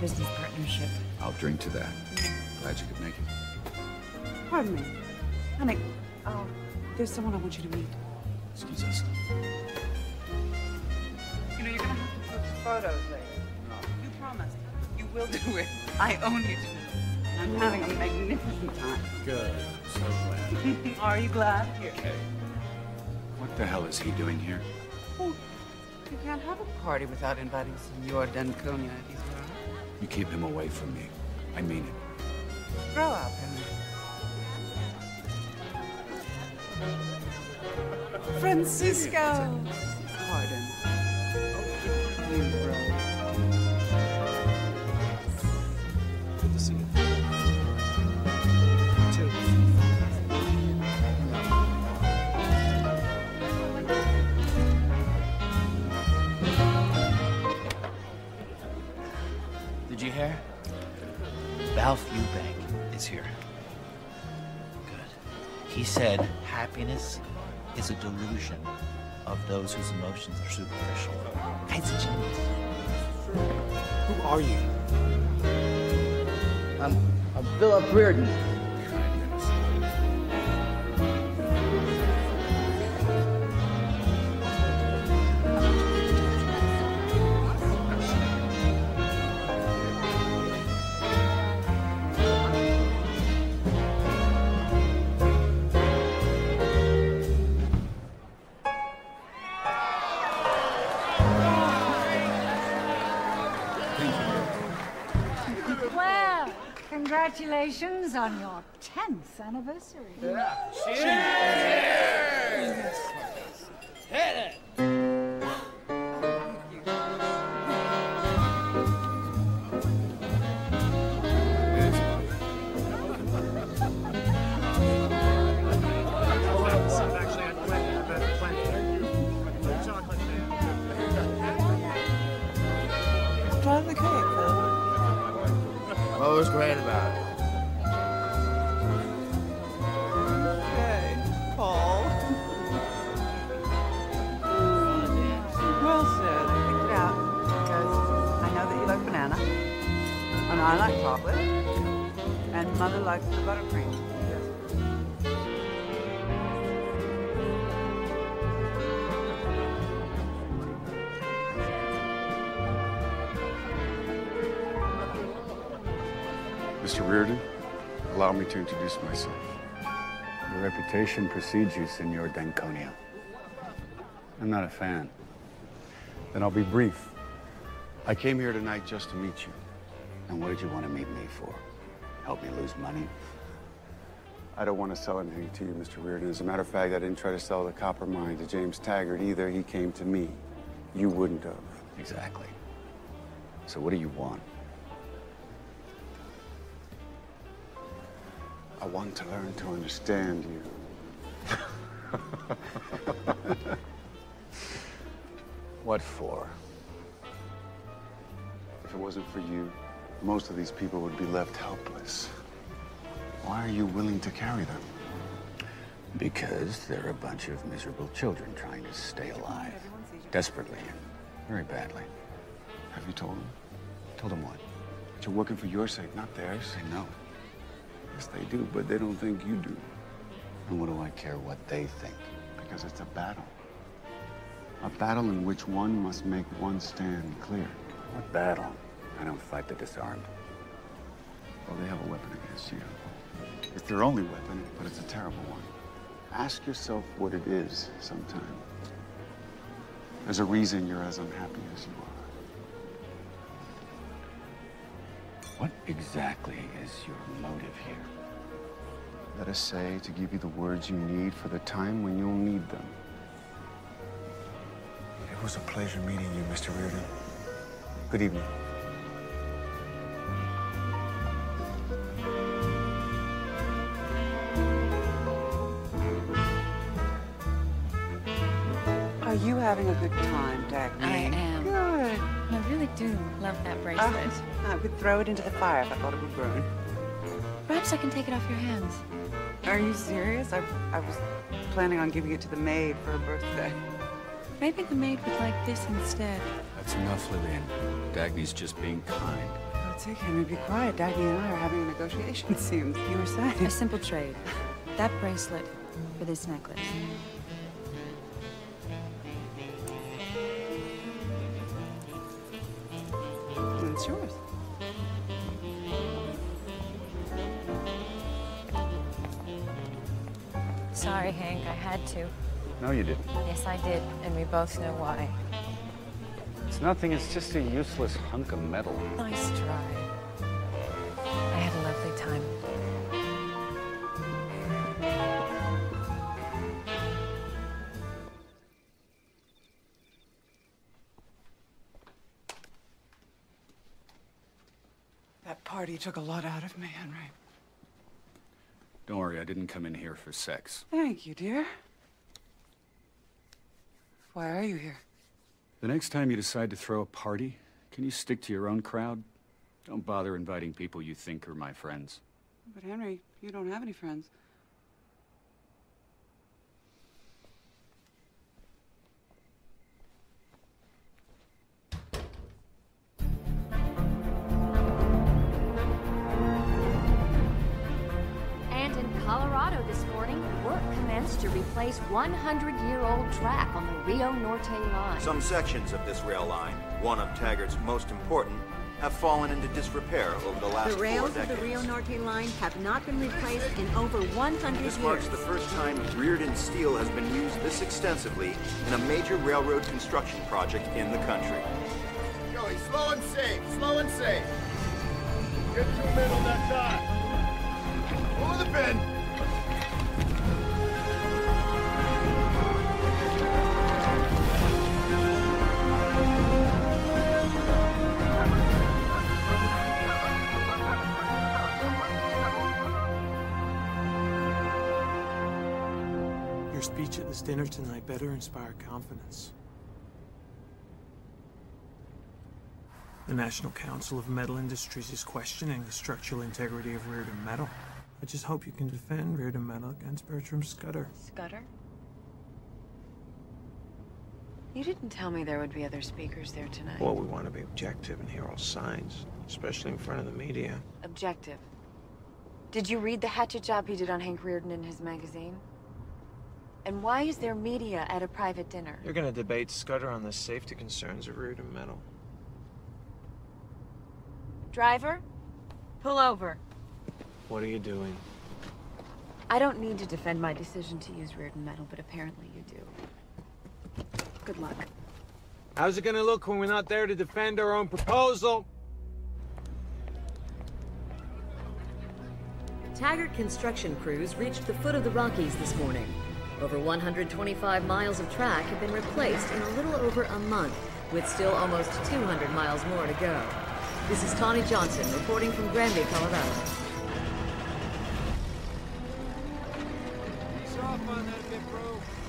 Business partnership. I'll drink to that. Glad you could make it. Pardon me. Honey, oh, there's someone I want you to meet. Excuse us. You know, you're gonna have to put photos later. You promised. You will do it. I own you to it. I'm having a magnificent time. Good. So glad. (laughs) Are you glad? Here. What the hell is he doing here? Oh, you can't have a party without inviting Senor D'Anconia if he's around. You keep him away from me. I mean it. Grow up, Henry. Francisco! Pardon. Did you hear? Ralph Eubank is here. Good. He said happiness is a delusion of those whose emotions are superficial. Guy's a genius. Who are you? I'm, I'm Philip Rearden. Anniversary. Try to introduce myself. Your reputation precedes you, Senor D'Anconia. I'm not a fan. Then I'll be brief. I came here tonight just to meet you. And what did you want to meet me for? Help me lose money? I don't want to sell anything to you, Mr. Rearden. As a matter of fact, I didn't try to sell the copper mine to James Taggart either. He came to me. You wouldn't have. Exactly. So what do you want? I want to learn to understand you. (laughs) What for? If it wasn't for you, most of these people would be left helpless. Why are you willing to carry them? Because they're a bunch of miserable children trying to stay alive. Desperately and very badly. Have you told them? Told them what? That you're working for your sake, not theirs. I know. Yes, they do, but they don't think you do. And what do I care what they think? Because it's a battle. A battle in which one must make one stand clear. What battle? I don't fight the disarmed. Well, they have a weapon against you. It's their only weapon, but it's a terrible one. Ask yourself what it is sometime. There's a reason you're as unhappy as you are. What exactly is your motive here? Let us say to give you the words you need for the time when you'll need them. It was a pleasure meeting you, Mr. Rearden. Good evening. Do love that ah, bracelet. I could throw it into the fire if I thought it would burn. Perhaps I can take it off your hands. Are you serious? I, I was planning on giving it to the maid for her birthday. Maybe the maid would like this instead. That's enough, Lillian. Dagny's just being kind. It's okay. Maybe be quiet. Dagny and I are having a negotiation, (laughs) seems. You were saying. A simple trade. That bracelet for this necklace. It's yours. Sorry, Hank, I had to. No, you didn't. Yes, I did, and we both know why. It's nothing. It's just a useless hunk of metal. Nice try. Party took a lot out of me, Henry. Don't worry, I didn't come in here for sex. Thank you, dear. Why are you here? The next time you decide to throw a party, can you stick to your own crowd? Don't bother inviting people you think are my friends. But Henry, you don't have any friends. Work commenced to replace 100-year-old track on the Rio Norte line. Some sections of this rail line, one of Taggart's most important, have fallen into disrepair over the last The rails of the Rio Norte line have not been replaced in over 100 years. This years. marks the first time Rearden steel has been used this extensively in a major railroad construction project in the country. Joey, slow and safe, slow and safe. Get two men on that side. Over the bend. This dinner tonight better inspire confidence. The National Council of Metal Industries is questioning the structural integrity of Rearden Metal. I just hope you can defend Rearden Metal against Bertram Scudder. Scudder? You didn't tell me there would be other speakers there tonight. Well, we want to be objective and hear all sides, especially in front of the media. Objective. Did you read the hatchet job he did on Hank Rearden in his magazine? And why is there media at a private dinner? You're going to debate Scudder on the safety concerns of Rearden Metal. Driver, pull over. What are you doing? I don't need to defend my decision to use Rearden Metal, but apparently you do. Good luck. How's it gonna look when we're not there to defend our own proposal? Taggart construction crews reached the foot of the Rockies this morning. Over 125 miles of track have been replaced in a little over a month, with still almost 200 miles more to go. This is Tawny Johnson reporting from Granby, Colorado.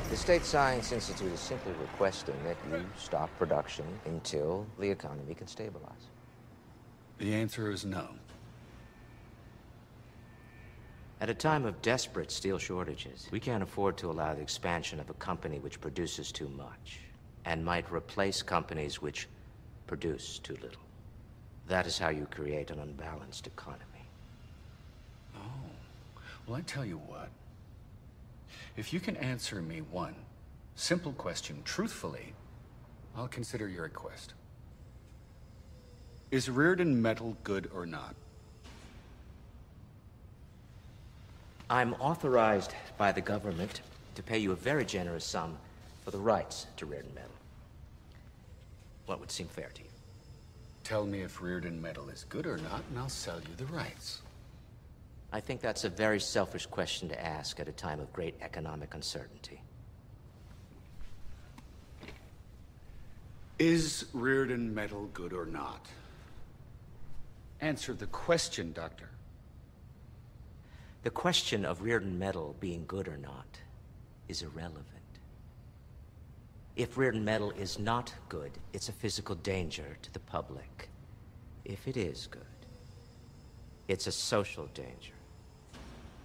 The State Science Institute is simply requesting that you stop production until the economy can stabilize. The answer is no. At a time of desperate steel shortages, we can't afford to allow the expansion of a company which produces too much and might replace companies which produce too little. That is how you create an unbalanced economy. Oh. Well, I tell you what. If you can answer me one simple question truthfully, I'll consider your request. Is Rearden metal good or not? I'm authorized by the government to pay you a very generous sum for the rights to Rearden Metal. What would seem fair to you? Tell me if Rearden metal is good or not, and I'll sell you the rights. I think that's a very selfish question to ask at a time of great economic uncertainty. Is Rearden metal good or not? Answer the question, Doctor. The question of Rearden Metal being good or not is irrelevant. If Rearden Metal is not good, it's a physical danger to the public. If it is good, it's a social danger.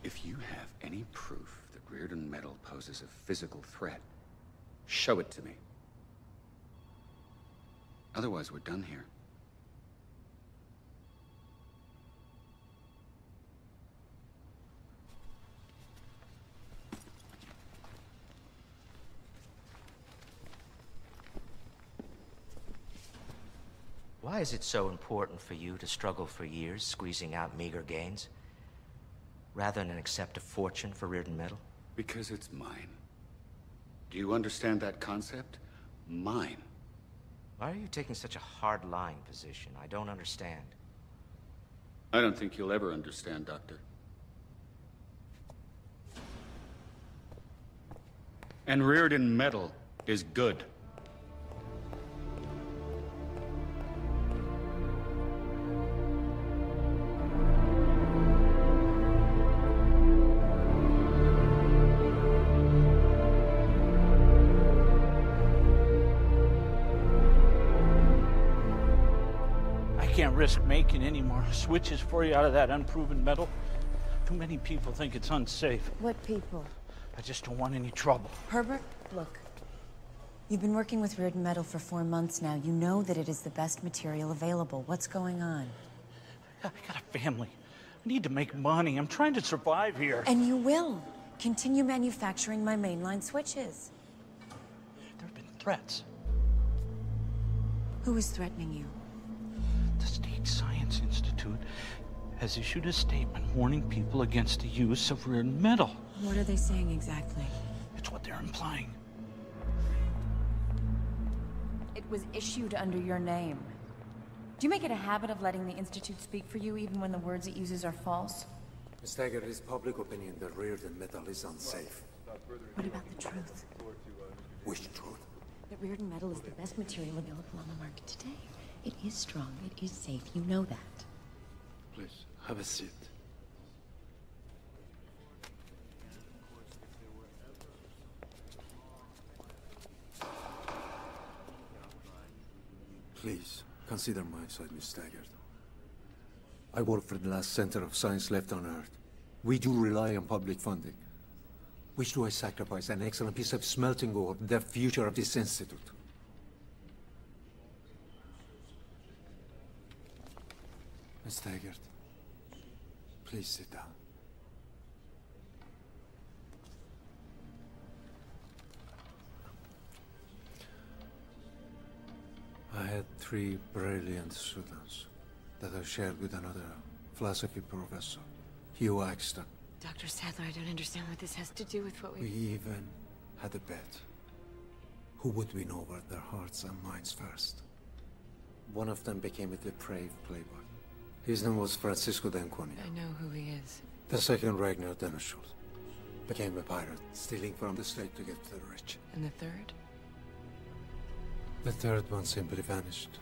If you have any proof that Rearden metal poses a physical threat, show it to me. Otherwise, we're done here. Why is it so important for you to struggle for years, squeezing out meager gains, rather than accept a fortune for Rearden Metal? Because it's mine. Do you understand that concept? Mine. Why are you taking such a hard-lying position? I don't understand. I don't think you'll ever understand, Doctor. And Rearden metal is good. Switches for you out of that unproven metal. Too many people think it's unsafe. What people? I just don't want any trouble. Herbert, look. You've been working with Rearden Metal for four months now. You know that it is the best material available. What's going on? I got a family. I need to make money. I'm trying to survive here. And you will. Continue manufacturing my mainline switches. There have been threats. Who is threatening you? The State Science Institute has issued a statement warning people against the use of Rearden metal. What are they saying exactly? It's what they're implying. It was issued under your name. Do you make it a habit of letting the Institute speak for you even when the words it uses are false? Miss Taggart, it is public opinion that Rearden metal is unsafe. What about the truth? Which truth? That Rearden metal is the best material available on the market today. It is strong, it is safe, you know that. Please, have a seat. Please, consider my side, Miss Taggart. I work for the last center of science left on Earth. We do rely on public funding. Which do I sacrifice an excellent piece of smelting ore, the future of this institute? Miss Taggart, please sit down. I had three brilliant students that I shared with another philosophy professor, Hugh Akston. Dr. Stadler, I don't understand what this has to do with what we... We even had a bet. Who would win over their hearts and minds first? One of them became a depraved playboy. His name was Francisco de D'Anconia. I know who he is. The second, Ragnar Danneskjöld. Became a pirate, stealing from the state to get to the rich. And the third? The third one simply vanished.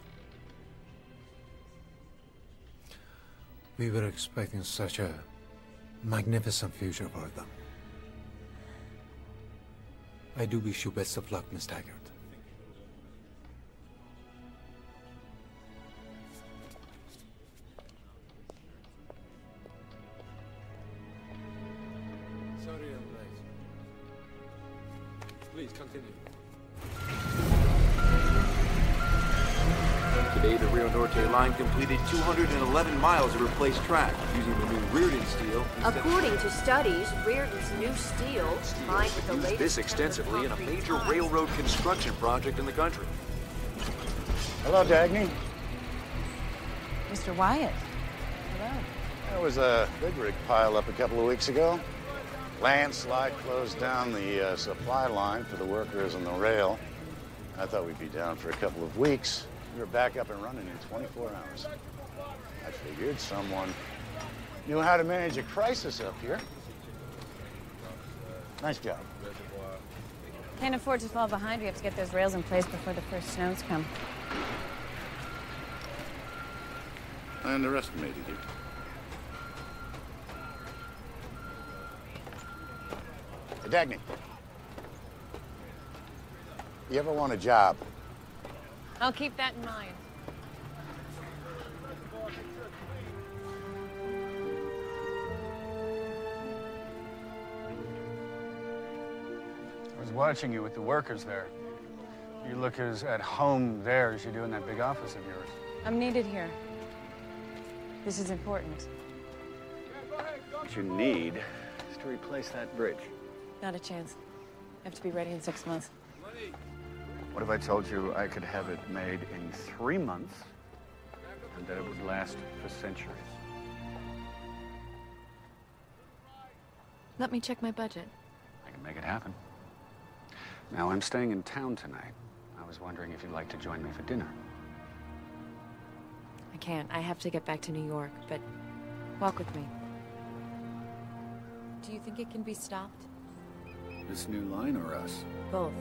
We were expecting such a magnificent future for them. I do wish you best of luck, Miss Taggart. Miles of replaced track using the new Rearden steel. According to studies, Rearden's new steel, mined with the used latest this extensively in a major railroad construction project in the country. Hello, Dagny. Mr. Wyatt. Hello. There was a big rig pile up a couple of weeks ago. Landslide closed down the uh, supply line for the workers on the rail. I thought we'd be down for a couple of weeks. We were back up and running in 24 hours. Figured someone knew how to manage a crisis up here. Nice job. Can't afford to fall behind. We have to get those rails in place before the first snows come. I underestimated you. Hey, Dagny. You ever want a job? I'll keep that in mind. Was watching you with the workers there. You look as at home there as you do in that big office of yours. I'm needed here. This is important. What you need is to replace that bridge. Not a chance. I have to be ready in six months. What if I told you I could have it made in three months and that it would last for centuries? Let me check my budget. I can make it happen. Now, I'm staying in town tonight. I was wondering if you'd like to join me for dinner. I can't. I have to get back to New York, but walk with me. Do you think it can be stopped? This new line or us? Both.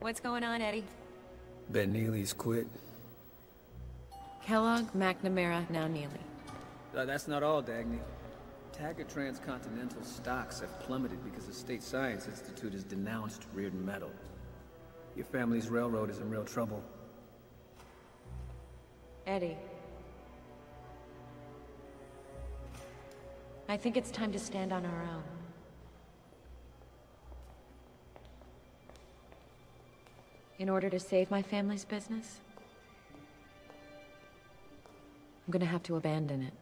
What's going on, Eddie? Ben Neely's quit. Kellogg, McNamara, now Neely. Uh, that's not all, Dagny. Taggart Transcontinental stocks have plummeted because the State Science Institute has denounced Rearden Metal. Your family's railroad is in real trouble. Eddie. I think it's time to stand on our own. In order to save my family's business, I'm gonna have to abandon it.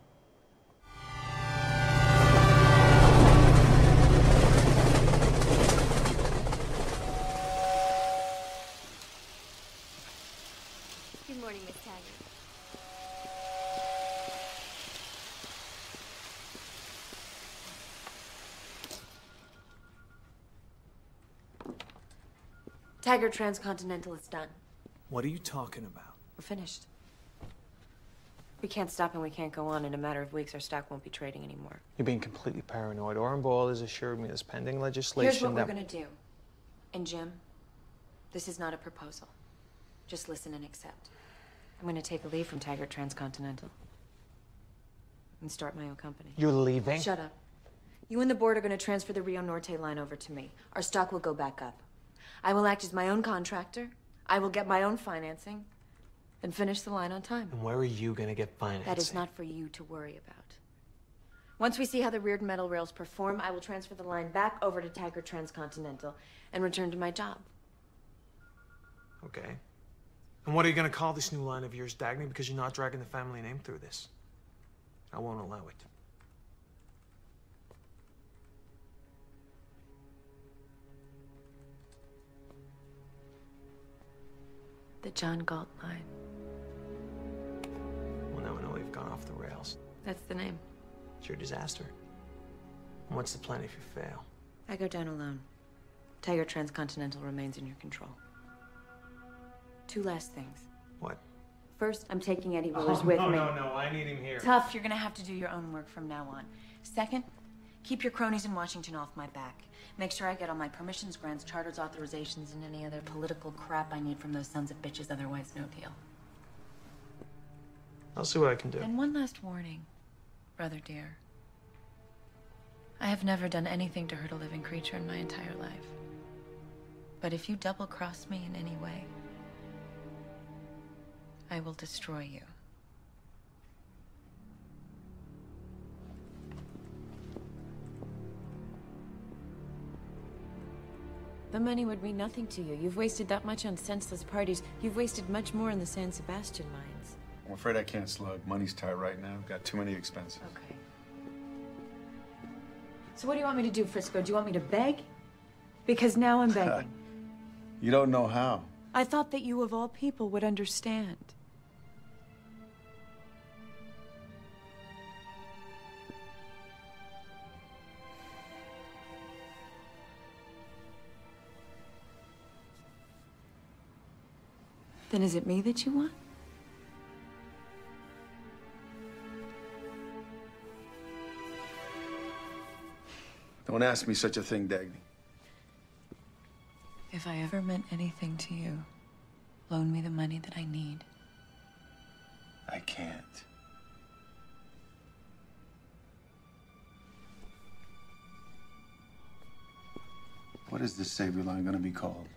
Taggart Transcontinental is done. What are you talking about? We're finished. We can't stop and we can't go on. In a matter of weeks, our stock won't be trading anymore. You're being completely paranoid. Orren Boyle has assured me there's pending legislation Here's what that... we're gonna do. And Jim, this is not a proposal. Just listen and accept. I'm gonna take a leave from Taggart Transcontinental. And start my own company. You're leaving? Shut up. You and the board are gonna transfer the Rio Norte line over to me. Our stock will go back up. I will act as my own contractor. I will get my own financing. And finish the line on time. And where are you gonna get financing? That is not for you to worry about. Once we see how the Rearden metal rails perform, I will transfer the line back over to Taggart Transcontinental and return to my job. Okay. And what are you gonna call this new line of yours, Dagny? Because you're not dragging the family name through this. I won't allow it. The John Galt line. Well, now I know we've gone off the rails. That's the name. It's your disaster. And what's the plan if you fail? I go down alone. Taggart Transcontinental remains in your control. Two last things. What? First, I'm taking Eddie (laughs) Willers Oh, with no, me. no, no, I need him here. Tough, you're gonna have to do your own work from now on. Second, keep your cronies in Washington off my back. Make sure I get all my permissions, grants, charters, authorizations, and any other political crap I need from those sons of bitches, otherwise no deal. I'll see what I can do. And one last warning, brother dear. I have never done anything to hurt a living creature in my entire life. But if you double cross me in any way, I will destroy you. The money would mean nothing to you. You've wasted that much on senseless parties. You've wasted much more in the San Sebastian mines. I'm afraid I can't slug. Money's tight right now. Got too many expenses. Okay. So what do you want me to do, Frisco? Do you want me to beg? Because now I'm (laughs) begging. You don't know how. I thought that you, of all people, would understand. Then is it me that you want? Don't ask me such a thing, Dagny. If I ever meant anything to you, loan me the money that I need. I can't. What is this savior line gonna be called?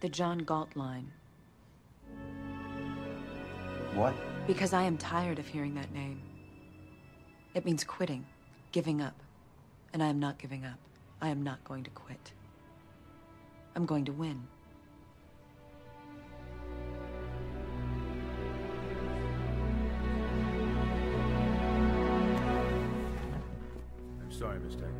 The John Galt line. What? Because I am tired of hearing that name. It means quitting, giving up. And I am not giving up. I am not going to quit. I'm going to win. I'm sorry, Miss Taggart.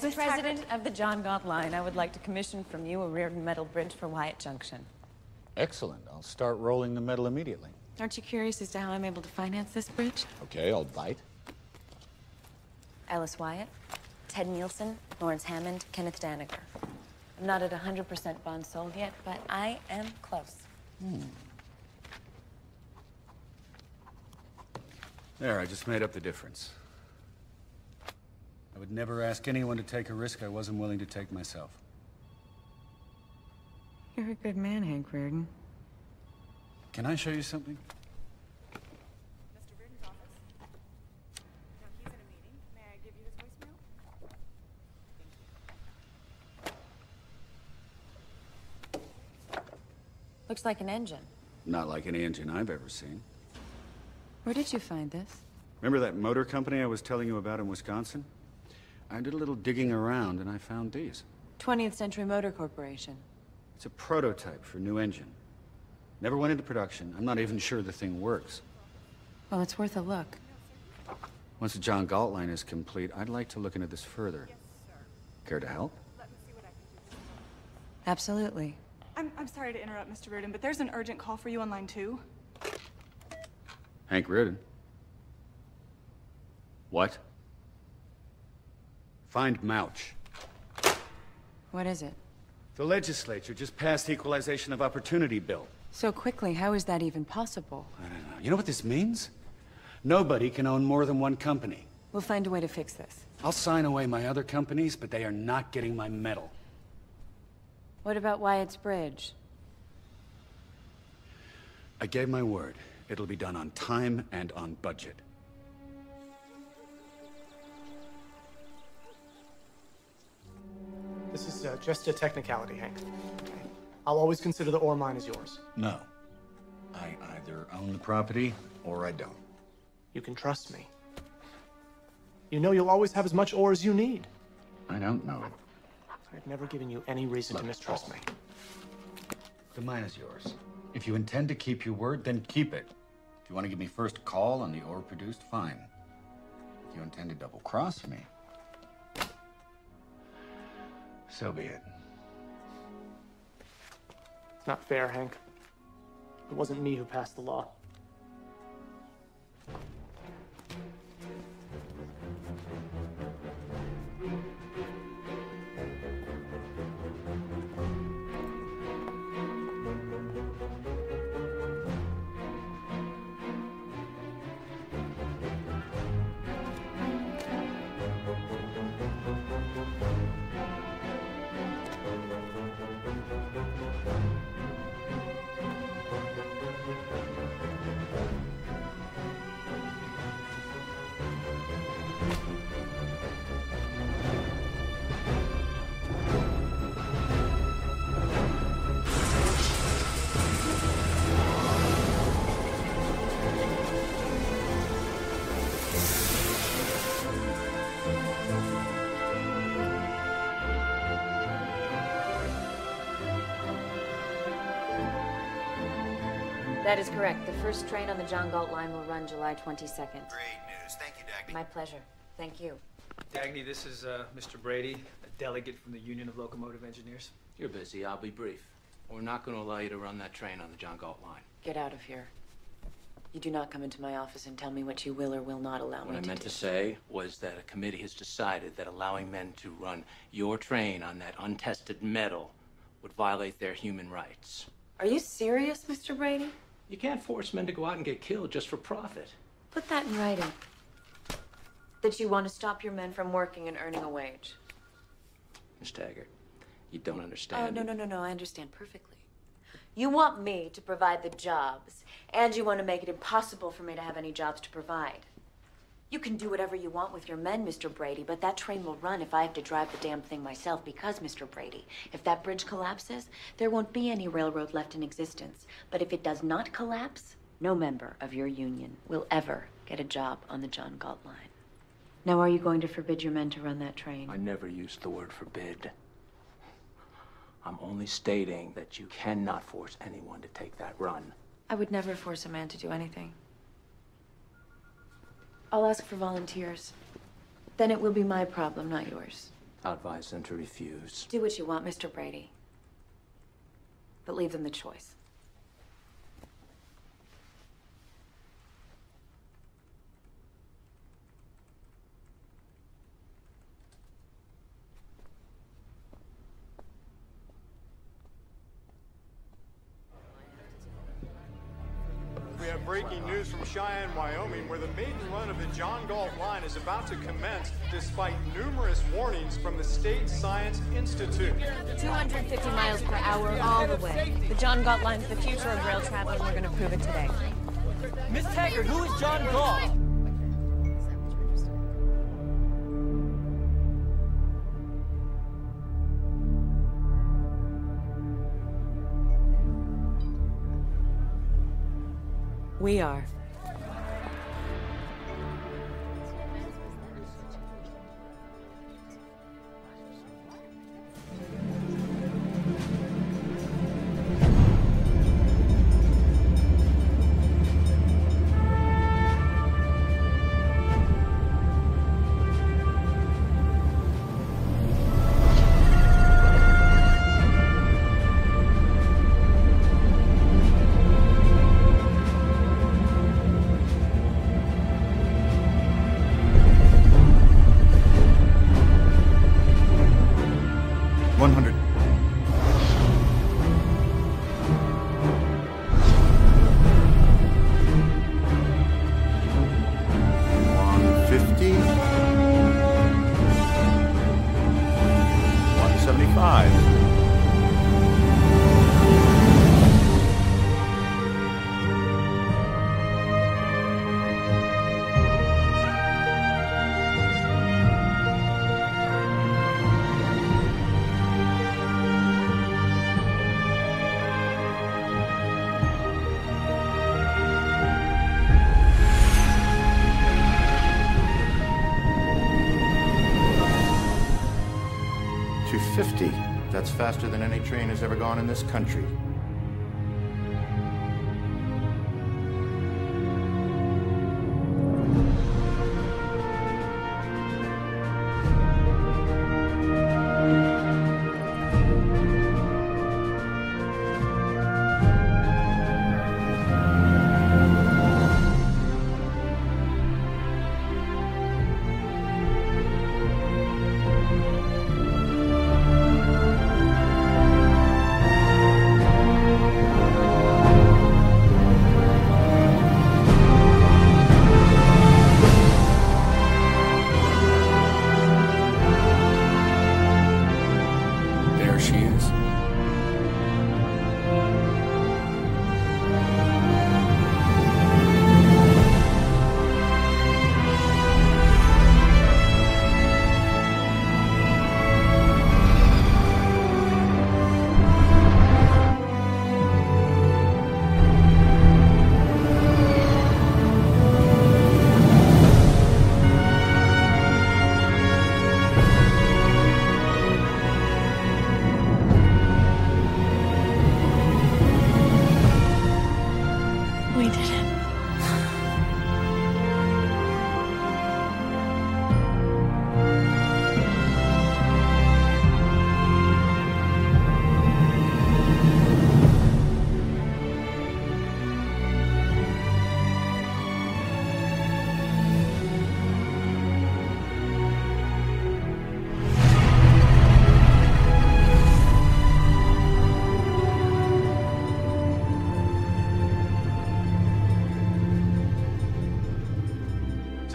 As Miss president of the John Galt line, I would like to commission from you a Rearden metal bridge for Wyatt Junction. Excellent. I'll start rolling the metal immediately. Aren't you curious as to how I'm able to finance this bridge? Okay, I'll bite. Ellis Wyatt, Ted Nielsen, Lawrence Hammond, Kenneth Danagger. I'm not at 100% bond sold yet, but I am close. Hmm. There, I just made up the difference. I would never ask anyone to take a risk I wasn't willing to take myself. You're a good man, Hank Rearden. Can I show you something? Looks like an engine. Not like any engine I've ever seen. Where did you find this? Remember that motor company I was telling you about in Wisconsin? I did a little digging around and I found these. 20th Century Motor Corporation. It's a prototype for a new engine. Never went into production. I'm not even sure the thing works. Well, it's worth a look. Once the John Galt line is complete, I'd like to look into this further. Care to help? Absolutely. I'm, I'm sorry to interrupt, Mr. Rearden, but there's an urgent call for you on line two. Hank Rearden. What? Find Mouch. What is it? The legislature just passed the Equalization of Opportunity bill. So quickly, how is that even possible? I don't know. You know what this means? Nobody can own more than one company. We'll find a way to fix this. I'll sign away my other companies, but they are not getting my metal. What about Wyatt's Bridge? I gave my word. It'll be done on time and on budget. This is uh, just a technicality, Hank. I'll always consider the ore mine as yours. No. I either own the property or I don't. You can trust me. You know you'll always have as much ore as you need. I don't know. I've never given you any reason to mistrust me. The mine is yours. If you intend to keep your word, then keep it. If you want to give me first call on the ore produced, fine. If you intend to double cross me, so be it. It's not fair, Hank. It wasn't me who passed the law. That is correct. The first train on the John Galt line will run July 22nd. Great news. Thank you, Dagny. My pleasure. Thank you. Dagny, this is uh, Mr. Brady, a delegate from the Union of Locomotive Engineers. You're busy. I'll be brief. We're not going to allow you to run that train on the John Galt line. Get out of here. You do not come into my office and tell me what you will or will not allow What me I to do. What I meant to say was that a committee has decided that allowing men to run your train on that untested metal would violate their human rights. Are you serious, Mr. Brady? You can't force men to go out and get killed just for profit. Put that in writing. That you want to stop your men from working and earning a wage. Miss Taggart, you don't understand. Oh, understand. no, no, no, no. I understand perfectly. You want me to provide the jobs, and you want to make it impossible for me to have any jobs to provide. You can do whatever you want with your men, Mr. Brady, but that train will run if I have to drive the damn thing myself because, Mr. Brady, if that bridge collapses, there won't be any railroad left in existence. But if it does not collapse, no member of your union will ever get a job on the John Galt line. Now, are you going to forbid your men to run that train? I never used the word forbid. I'm only stating that you cannot force anyone to take that run. I would never force a man to do anything. I'll ask for volunteers. Then it will be my problem, not yours. I'll advise them to refuse. Do what you want, Mr. Brady. But leave them the choice. We have breaking news from Cheyenne, Wyoming, where the maiden run of the John Galt line is about to commence despite numerous warnings from the State Science Institute. 250 miles per hour all the way. The John Galt line's the future of rail travel, and we're going to prove it today. Miss Taggart, who is John Galt? We are. Train has ever gone in this country.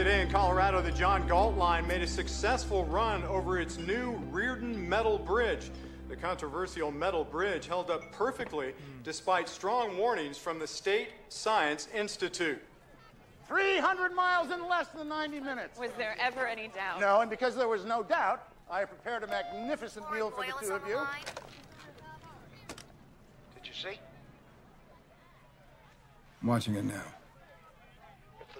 Today in Colorado, the John Galt line made a successful run over its new Rearden Metal Bridge. The controversial metal bridge held up perfectly despite strong warnings from the State Science Institute. 300 miles in less than 90 minutes. Was there ever any doubt? No, and because there was no doubt, I prepared a magnificent meal for the two of you. Did you see? I'm watching it now.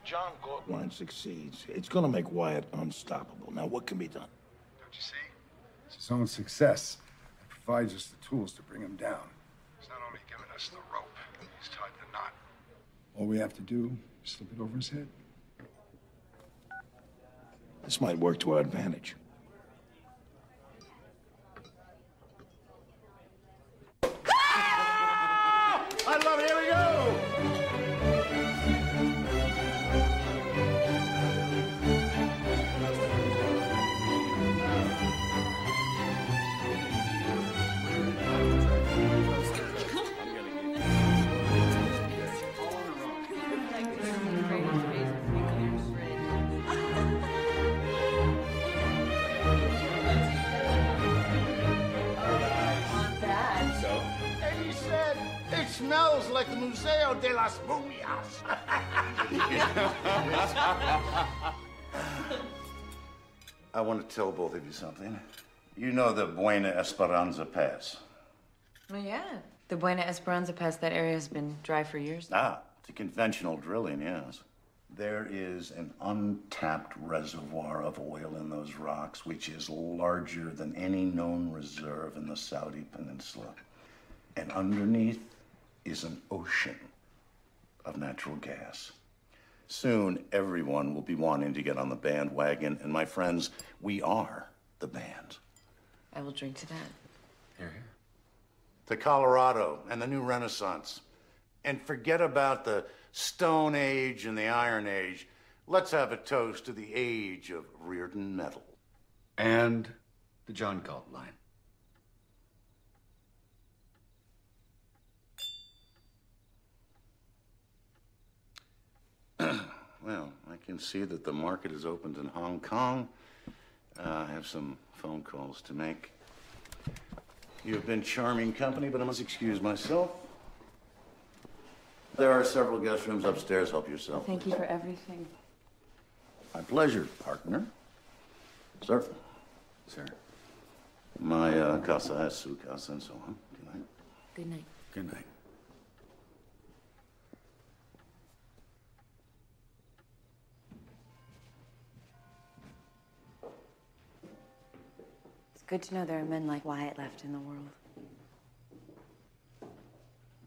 If the John Galt line succeeds, it's going to make Wyatt unstoppable. Now, what can be done? Don't you see? It's his own success that provides us the tools to bring him down. He's not only giving us the rope, he's tied the knot. All we have to do is slip it over his head. This might work to our advantage. Like the Museo de las Mumias. (laughs) I want to tell both of you something. You know the Buena Esperanza Pass. Well, yeah. The Buena Esperanza Pass, that area has been dry for years. Ah, it's a conventional drilling, yes. There is an untapped reservoir of oil in those rocks, which is larger than any known reserve in the Saudi Peninsula. And underneath is an ocean of natural gas. Soon, everyone will be wanting to get on the bandwagon, and my friends, we are the band. I will drink to that. Here, here. To Colorado and the new Renaissance. And forget about the Stone Age and the Iron Age. Let's have a toast to the age of Rearden metal. And the John Galt line. Well, I can see that the market is opened in Hong Kong. Uh, I have some phone calls to make. You've been charming company, but I must excuse myself. There are several guest rooms upstairs. Help yourself. Thank you for everything. My pleasure, partner. Sir. Sir. My uh, casa es su casa and so on. Good night. Good night. Good night. Good to know there are men like Wyatt left in the world.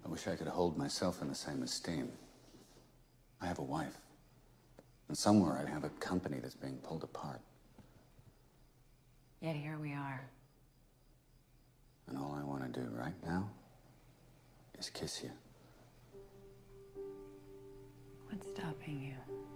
I wish I could hold myself in the same esteem. I have a wife. And somewhere I have a company that's being pulled apart. Yet here we are. And all I want to do right now is kiss you. What's stopping you?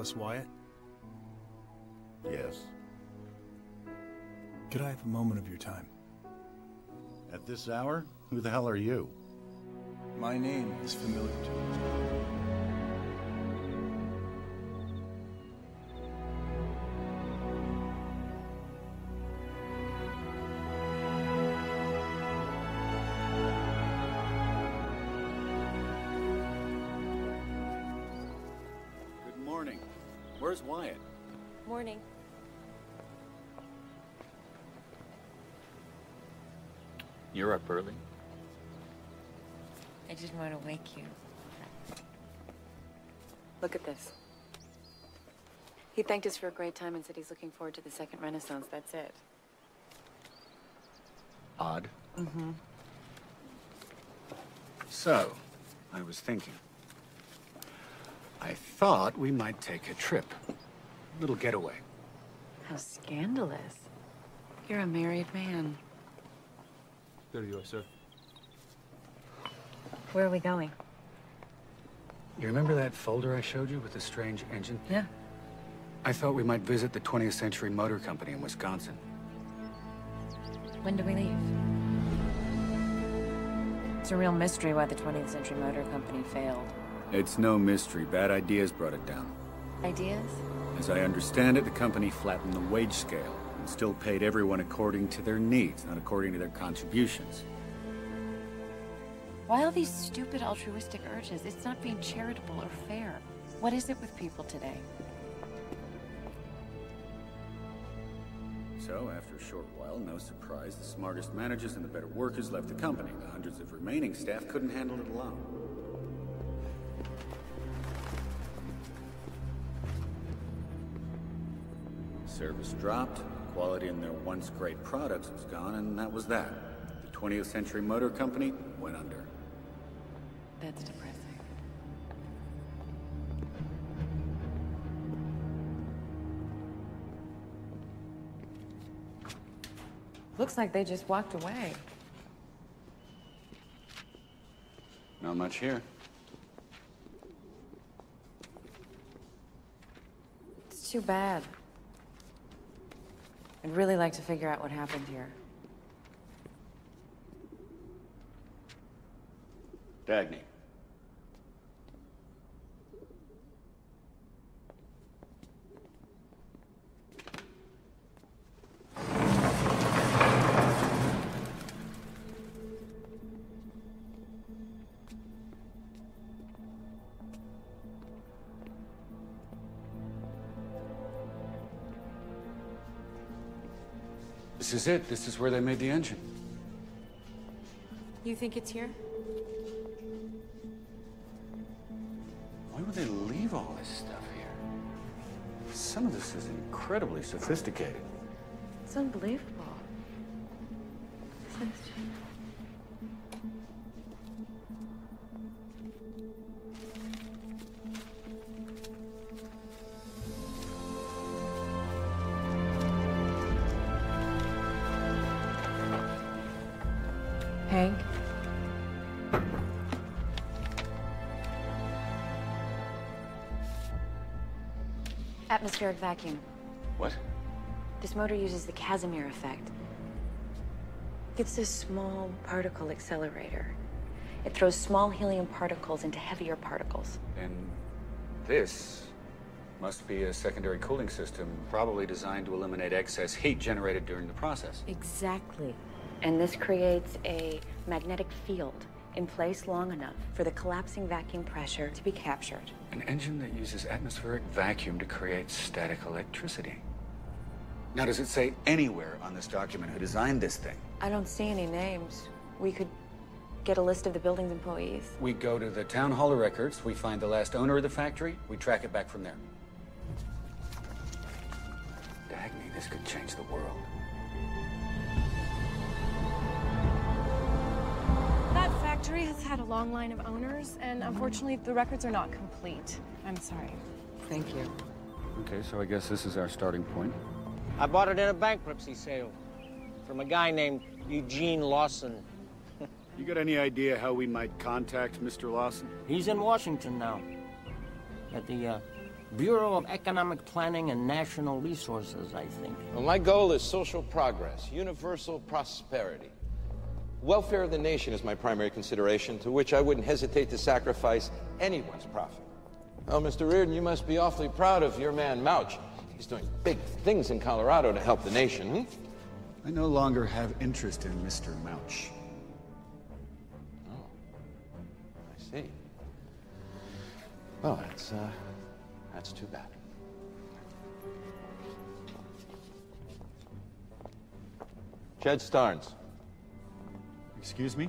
Ellis Wyatt? Yes. Could I have a moment of your time? At this hour? Who the hell are you? My name is familiar to you. Up early. I didn't want to wake you. Look at this. He thanked us for a great time and said he's looking forward to the second renaissance. That's it. Odd. Mm-hmm. So, I was thinking. I thought we might take a trip. A little getaway. How scandalous. You're a married man. There you are, sir. Where are we going? You remember that folder I showed you with the strange engine? Yeah. I thought we might visit the 20th Century Motor Company in Wisconsin. When do we leave? It's a real mystery why the 20th Century Motor Company failed. It's no mystery. Bad ideas brought it down. Ideas? As I understand it, the company flattened the wage scale and still paid everyone according to their needs, not according to their contributions. Why all these stupid altruistic urges? It's not being charitable or fair. What is it with people today? So, after a short while, no surprise, the smartest managers and the better workers left the company. The hundreds of remaining staff couldn't handle it alone. Service dropped, quality in their once great products was gone, and that was that. The 20th Century Motor Company went under. That's depressing. Looks like they just walked away. Not much here. It's too bad. I'd really like to figure out what happened here. Dagny. Is it. This is where they made the engine. You think it's here? Why would they leave all this stuff here? Some of this is incredibly sophisticated. It's unbelievable. Hank? Atmospheric vacuum. What? This motor uses the Casimir effect. It's a small particle accelerator. It throws small helium particles into heavier particles. And this must be a secondary cooling system, probably designed to eliminate excess heat generated during the process. Exactly. And this creates a magnetic field in place long enough for the collapsing vacuum pressure to be captured. An engine that uses atmospheric vacuum to create static electricity. Now, does it say anywhere on this document who designed this thing? I don't see any names. We could get a list of the building's employees. We go to the town hall of records, we find the last owner of the factory, we track it back from there. Dagny, this could change the world. Factory has had a long line of owners, and unfortunately, the records are not complete. I'm sorry. Thank you. Okay, so I guess this is our starting point. I bought it in a bankruptcy sale from a guy named Eugene Lawson. (laughs) You got any idea how we might contact Mr. Lawson? He's in Washington now, at the uh, Bureau of Economic Planning and National Resources, I think. Well, my goal is social progress, universal prosperity. Welfare of the nation is my primary consideration, to which I wouldn't hesitate to sacrifice anyone's profit. Oh, Mr. Rearden, you must be awfully proud of your man Mouch. He's doing big things in Colorado to help the nation, hmm? I no longer have interest in Mr. Mouch. Oh, I see. Well, that's, uh, that's too bad. Jed Starnes. Excuse me?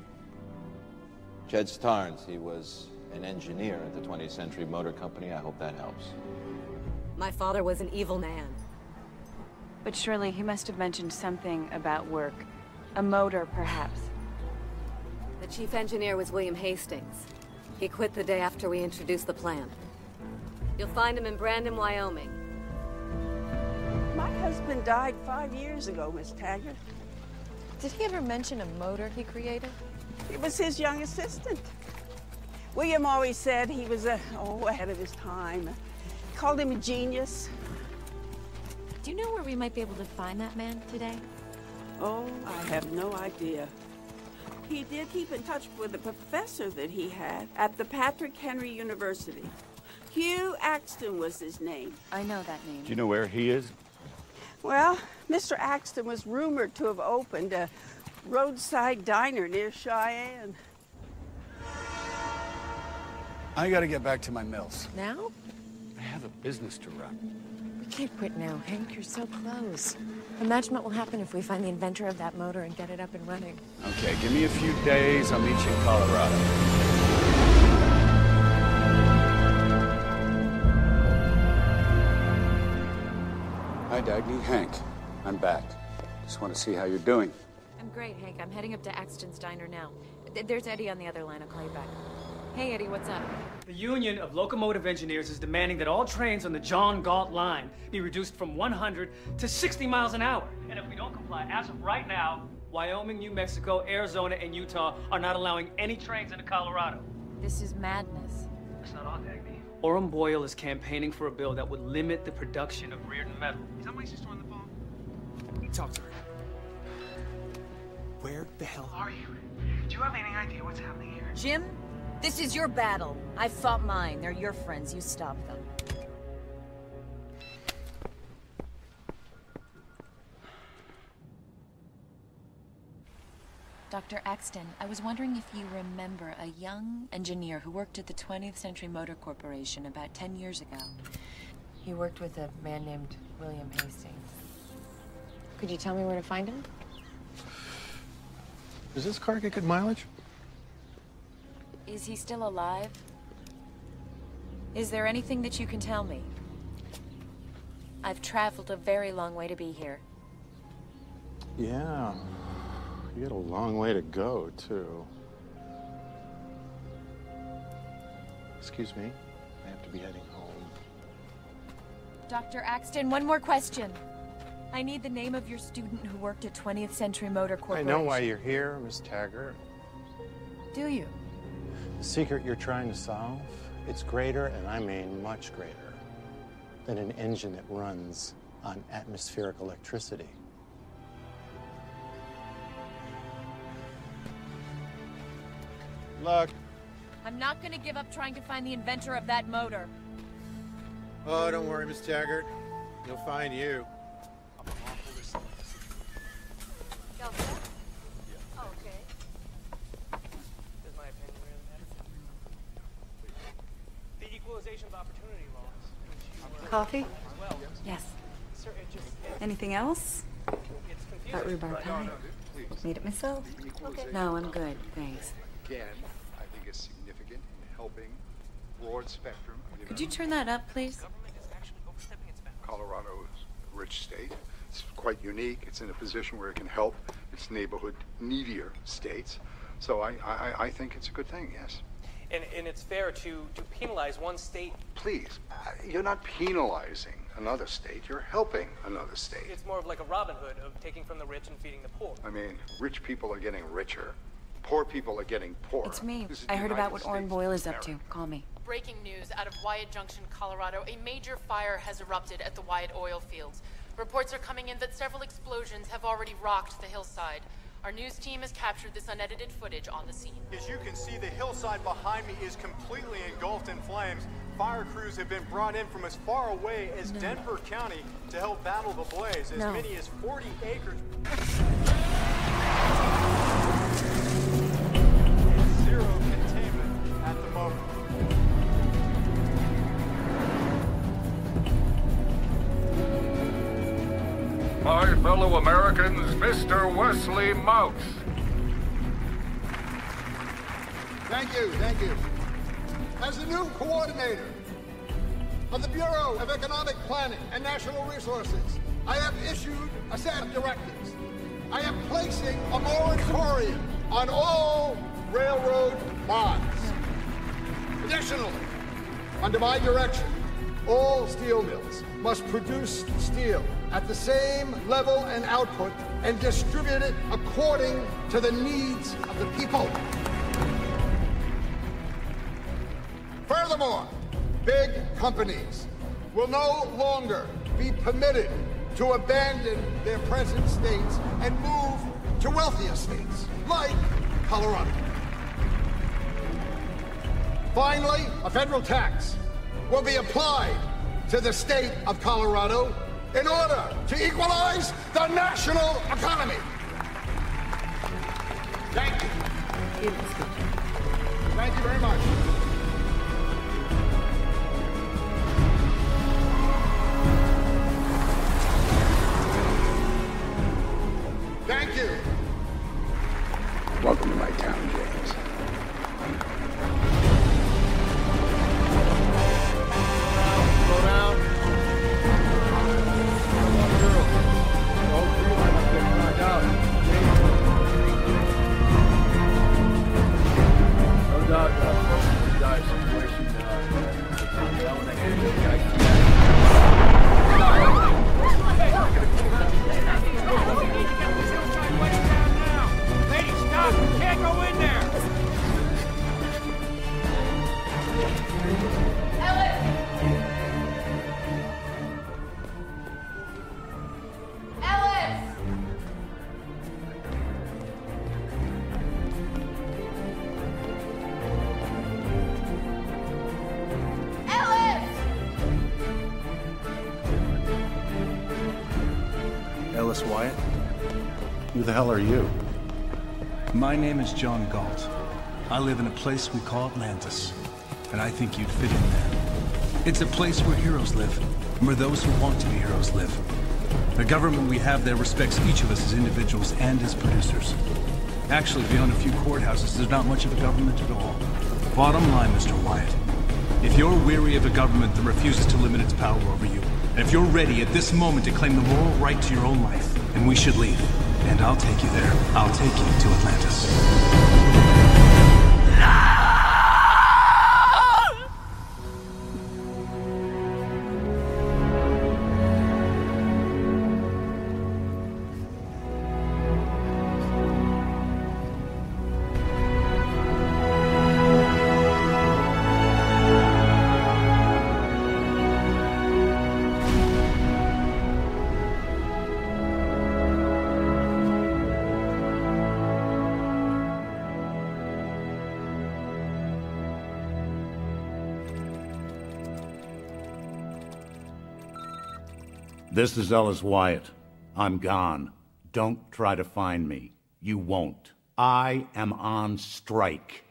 Jed Starnes. He was an engineer at the 20th Century Motor Company. I hope that helps. My father was an evil man. But surely he must have mentioned something about work. A motor, perhaps. The chief engineer was William Hastings. He quit the day after we introduced the plan. You'll find him in Brandon, Wyoming. My husband died five years ago, Miss Taggart. Did he ever mention a motor he created? It was his young assistant. William always said he was uh, oh, ahead of his time. Called him a genius. Do you know where we might be able to find that man today? Oh, I have no idea. He did keep in touch with a professor that he had at the Patrick Henry University. Hugh Akston was his name. I know that name. Do you know where he is? Well, Mr. Akston was rumored to have opened a roadside diner near Cheyenne. I gotta get back to my mills. Now? I have a business to run. We can't quit now, Hank. You're so close. Imagine what will happen if we find the inventor of that motor and get it up and running. Okay, give me a few days. I'll meet you in Colorado. Hi, Dagny. Hank. I'm back. Just want to see how you're doing. I'm great, Hank. I'm heading up to Akston's Diner now. There's Eddie on the other line. I'll call you back. Hey, Eddie, what's up? The Union of Locomotive Engineers is demanding that all trains on the John Galt line be reduced from 100 to 60 miles an hour. And if we don't comply, as of right now, Wyoming, New Mexico, Arizona, and Utah are not allowing any trains into Colorado. This is madness. That's not all, Dagny. Orren Boyle is campaigning for a bill that would limit the production of Rearden metal. Is that why she's on the phone? Talk to her. Where the hell are you? Do you have any idea what's happening here? Jim, this is your battle. I fought mine. They're your friends. You stop them. Dr. Akston, I was wondering if you remember a young engineer who worked at the 20th Century Motor Corporation about 10 years ago. He worked with a man named William Hastings. Could you tell me where to find him? Does this car get good mileage? Is he still alive? Is there anything that you can tell me? I've traveled a very long way to be here. Yeah. You got a long way to go, too. Excuse me. I have to be heading home. Dr. Akston, one more question. I need the name of your student who worked at 20th Century Motor Corporation. I know why you're here, Miss Taggart. Do you? The secret you're trying to solve, it's greater, and I mean much greater, than an engine that runs on atmospheric electricity. Look. I'm not gonna give up trying to find the inventor of that motor. Oh, don't worry, Miss Taggart. He'll find you. The equalization of opportunity laws. Coffee? Yes. Anything else? That rhubarb pie. Made it myself. No, I'm good, thanks. Again, I think it's significant in helping broad spectrum. Could you turn that up, please? Colorado is a rich state. It's quite unique. It's in a position where it can help its neighborhood needier states. So I, I, I think it's a good thing, yes. And, and it's fair to, to penalize one state. Please, uh, you're not penalizing another state. You're helping another state. It's more of like a Robin Hood of taking from the rich and feeding the poor. I mean, rich people are getting richer. Poor people are getting poorer. It's me. I the heard about what United Orren Boyle is up to. Call me. Breaking news out of Wyatt Junction, Colorado. A major fire has erupted at the Wyatt oil fields. Reports are coming in that several explosions have already rocked the hillside. Our news team has captured this unedited footage on the scene. As you can see, the hillside behind me is completely engulfed in flames. Fire crews have been brought in from as far away as Denver County to help battle the blaze. As No. many as 40 acres. Fellow Americans, Mr. Wesley Mouch. Thank you, thank you. As the new coordinator of the Bureau of Economic Planning and National Resources, I have issued a set of directives. I am placing a moratorium on all railroad bonds. Additionally, under my direction, all steel mills must produce steel at the same level and output and distribute it according to the needs of the people. Furthermore, big companies will no longer be permitted to abandon their present states and move to wealthier states, like Colorado. Finally, a federal tax will be applied to the state of Colorado in order to equalize the national economy. Thank you. Thank you very much. Thank you. Welcome to my town, James. Ellis Wyatt? Who the hell are you? My name is John Galt. I live in a place we call Atlantis, and I think you'd fit in there. It's a place where heroes live, and where those who want to be heroes live. The government we have there respects each of us as individuals and as producers. Actually, beyond a few courthouses, there's not much of a government at all. Bottom line, Mr. Wyatt, if you're weary of a government that refuses to limit its power over you, and if you're ready at this moment to claim the moral right to your own life, then we should leave. And I'll take you there. I'll take you to Atlantis. This is Ellis Wyatt. I'm gone. Don't try to find me. You won't. I am on strike.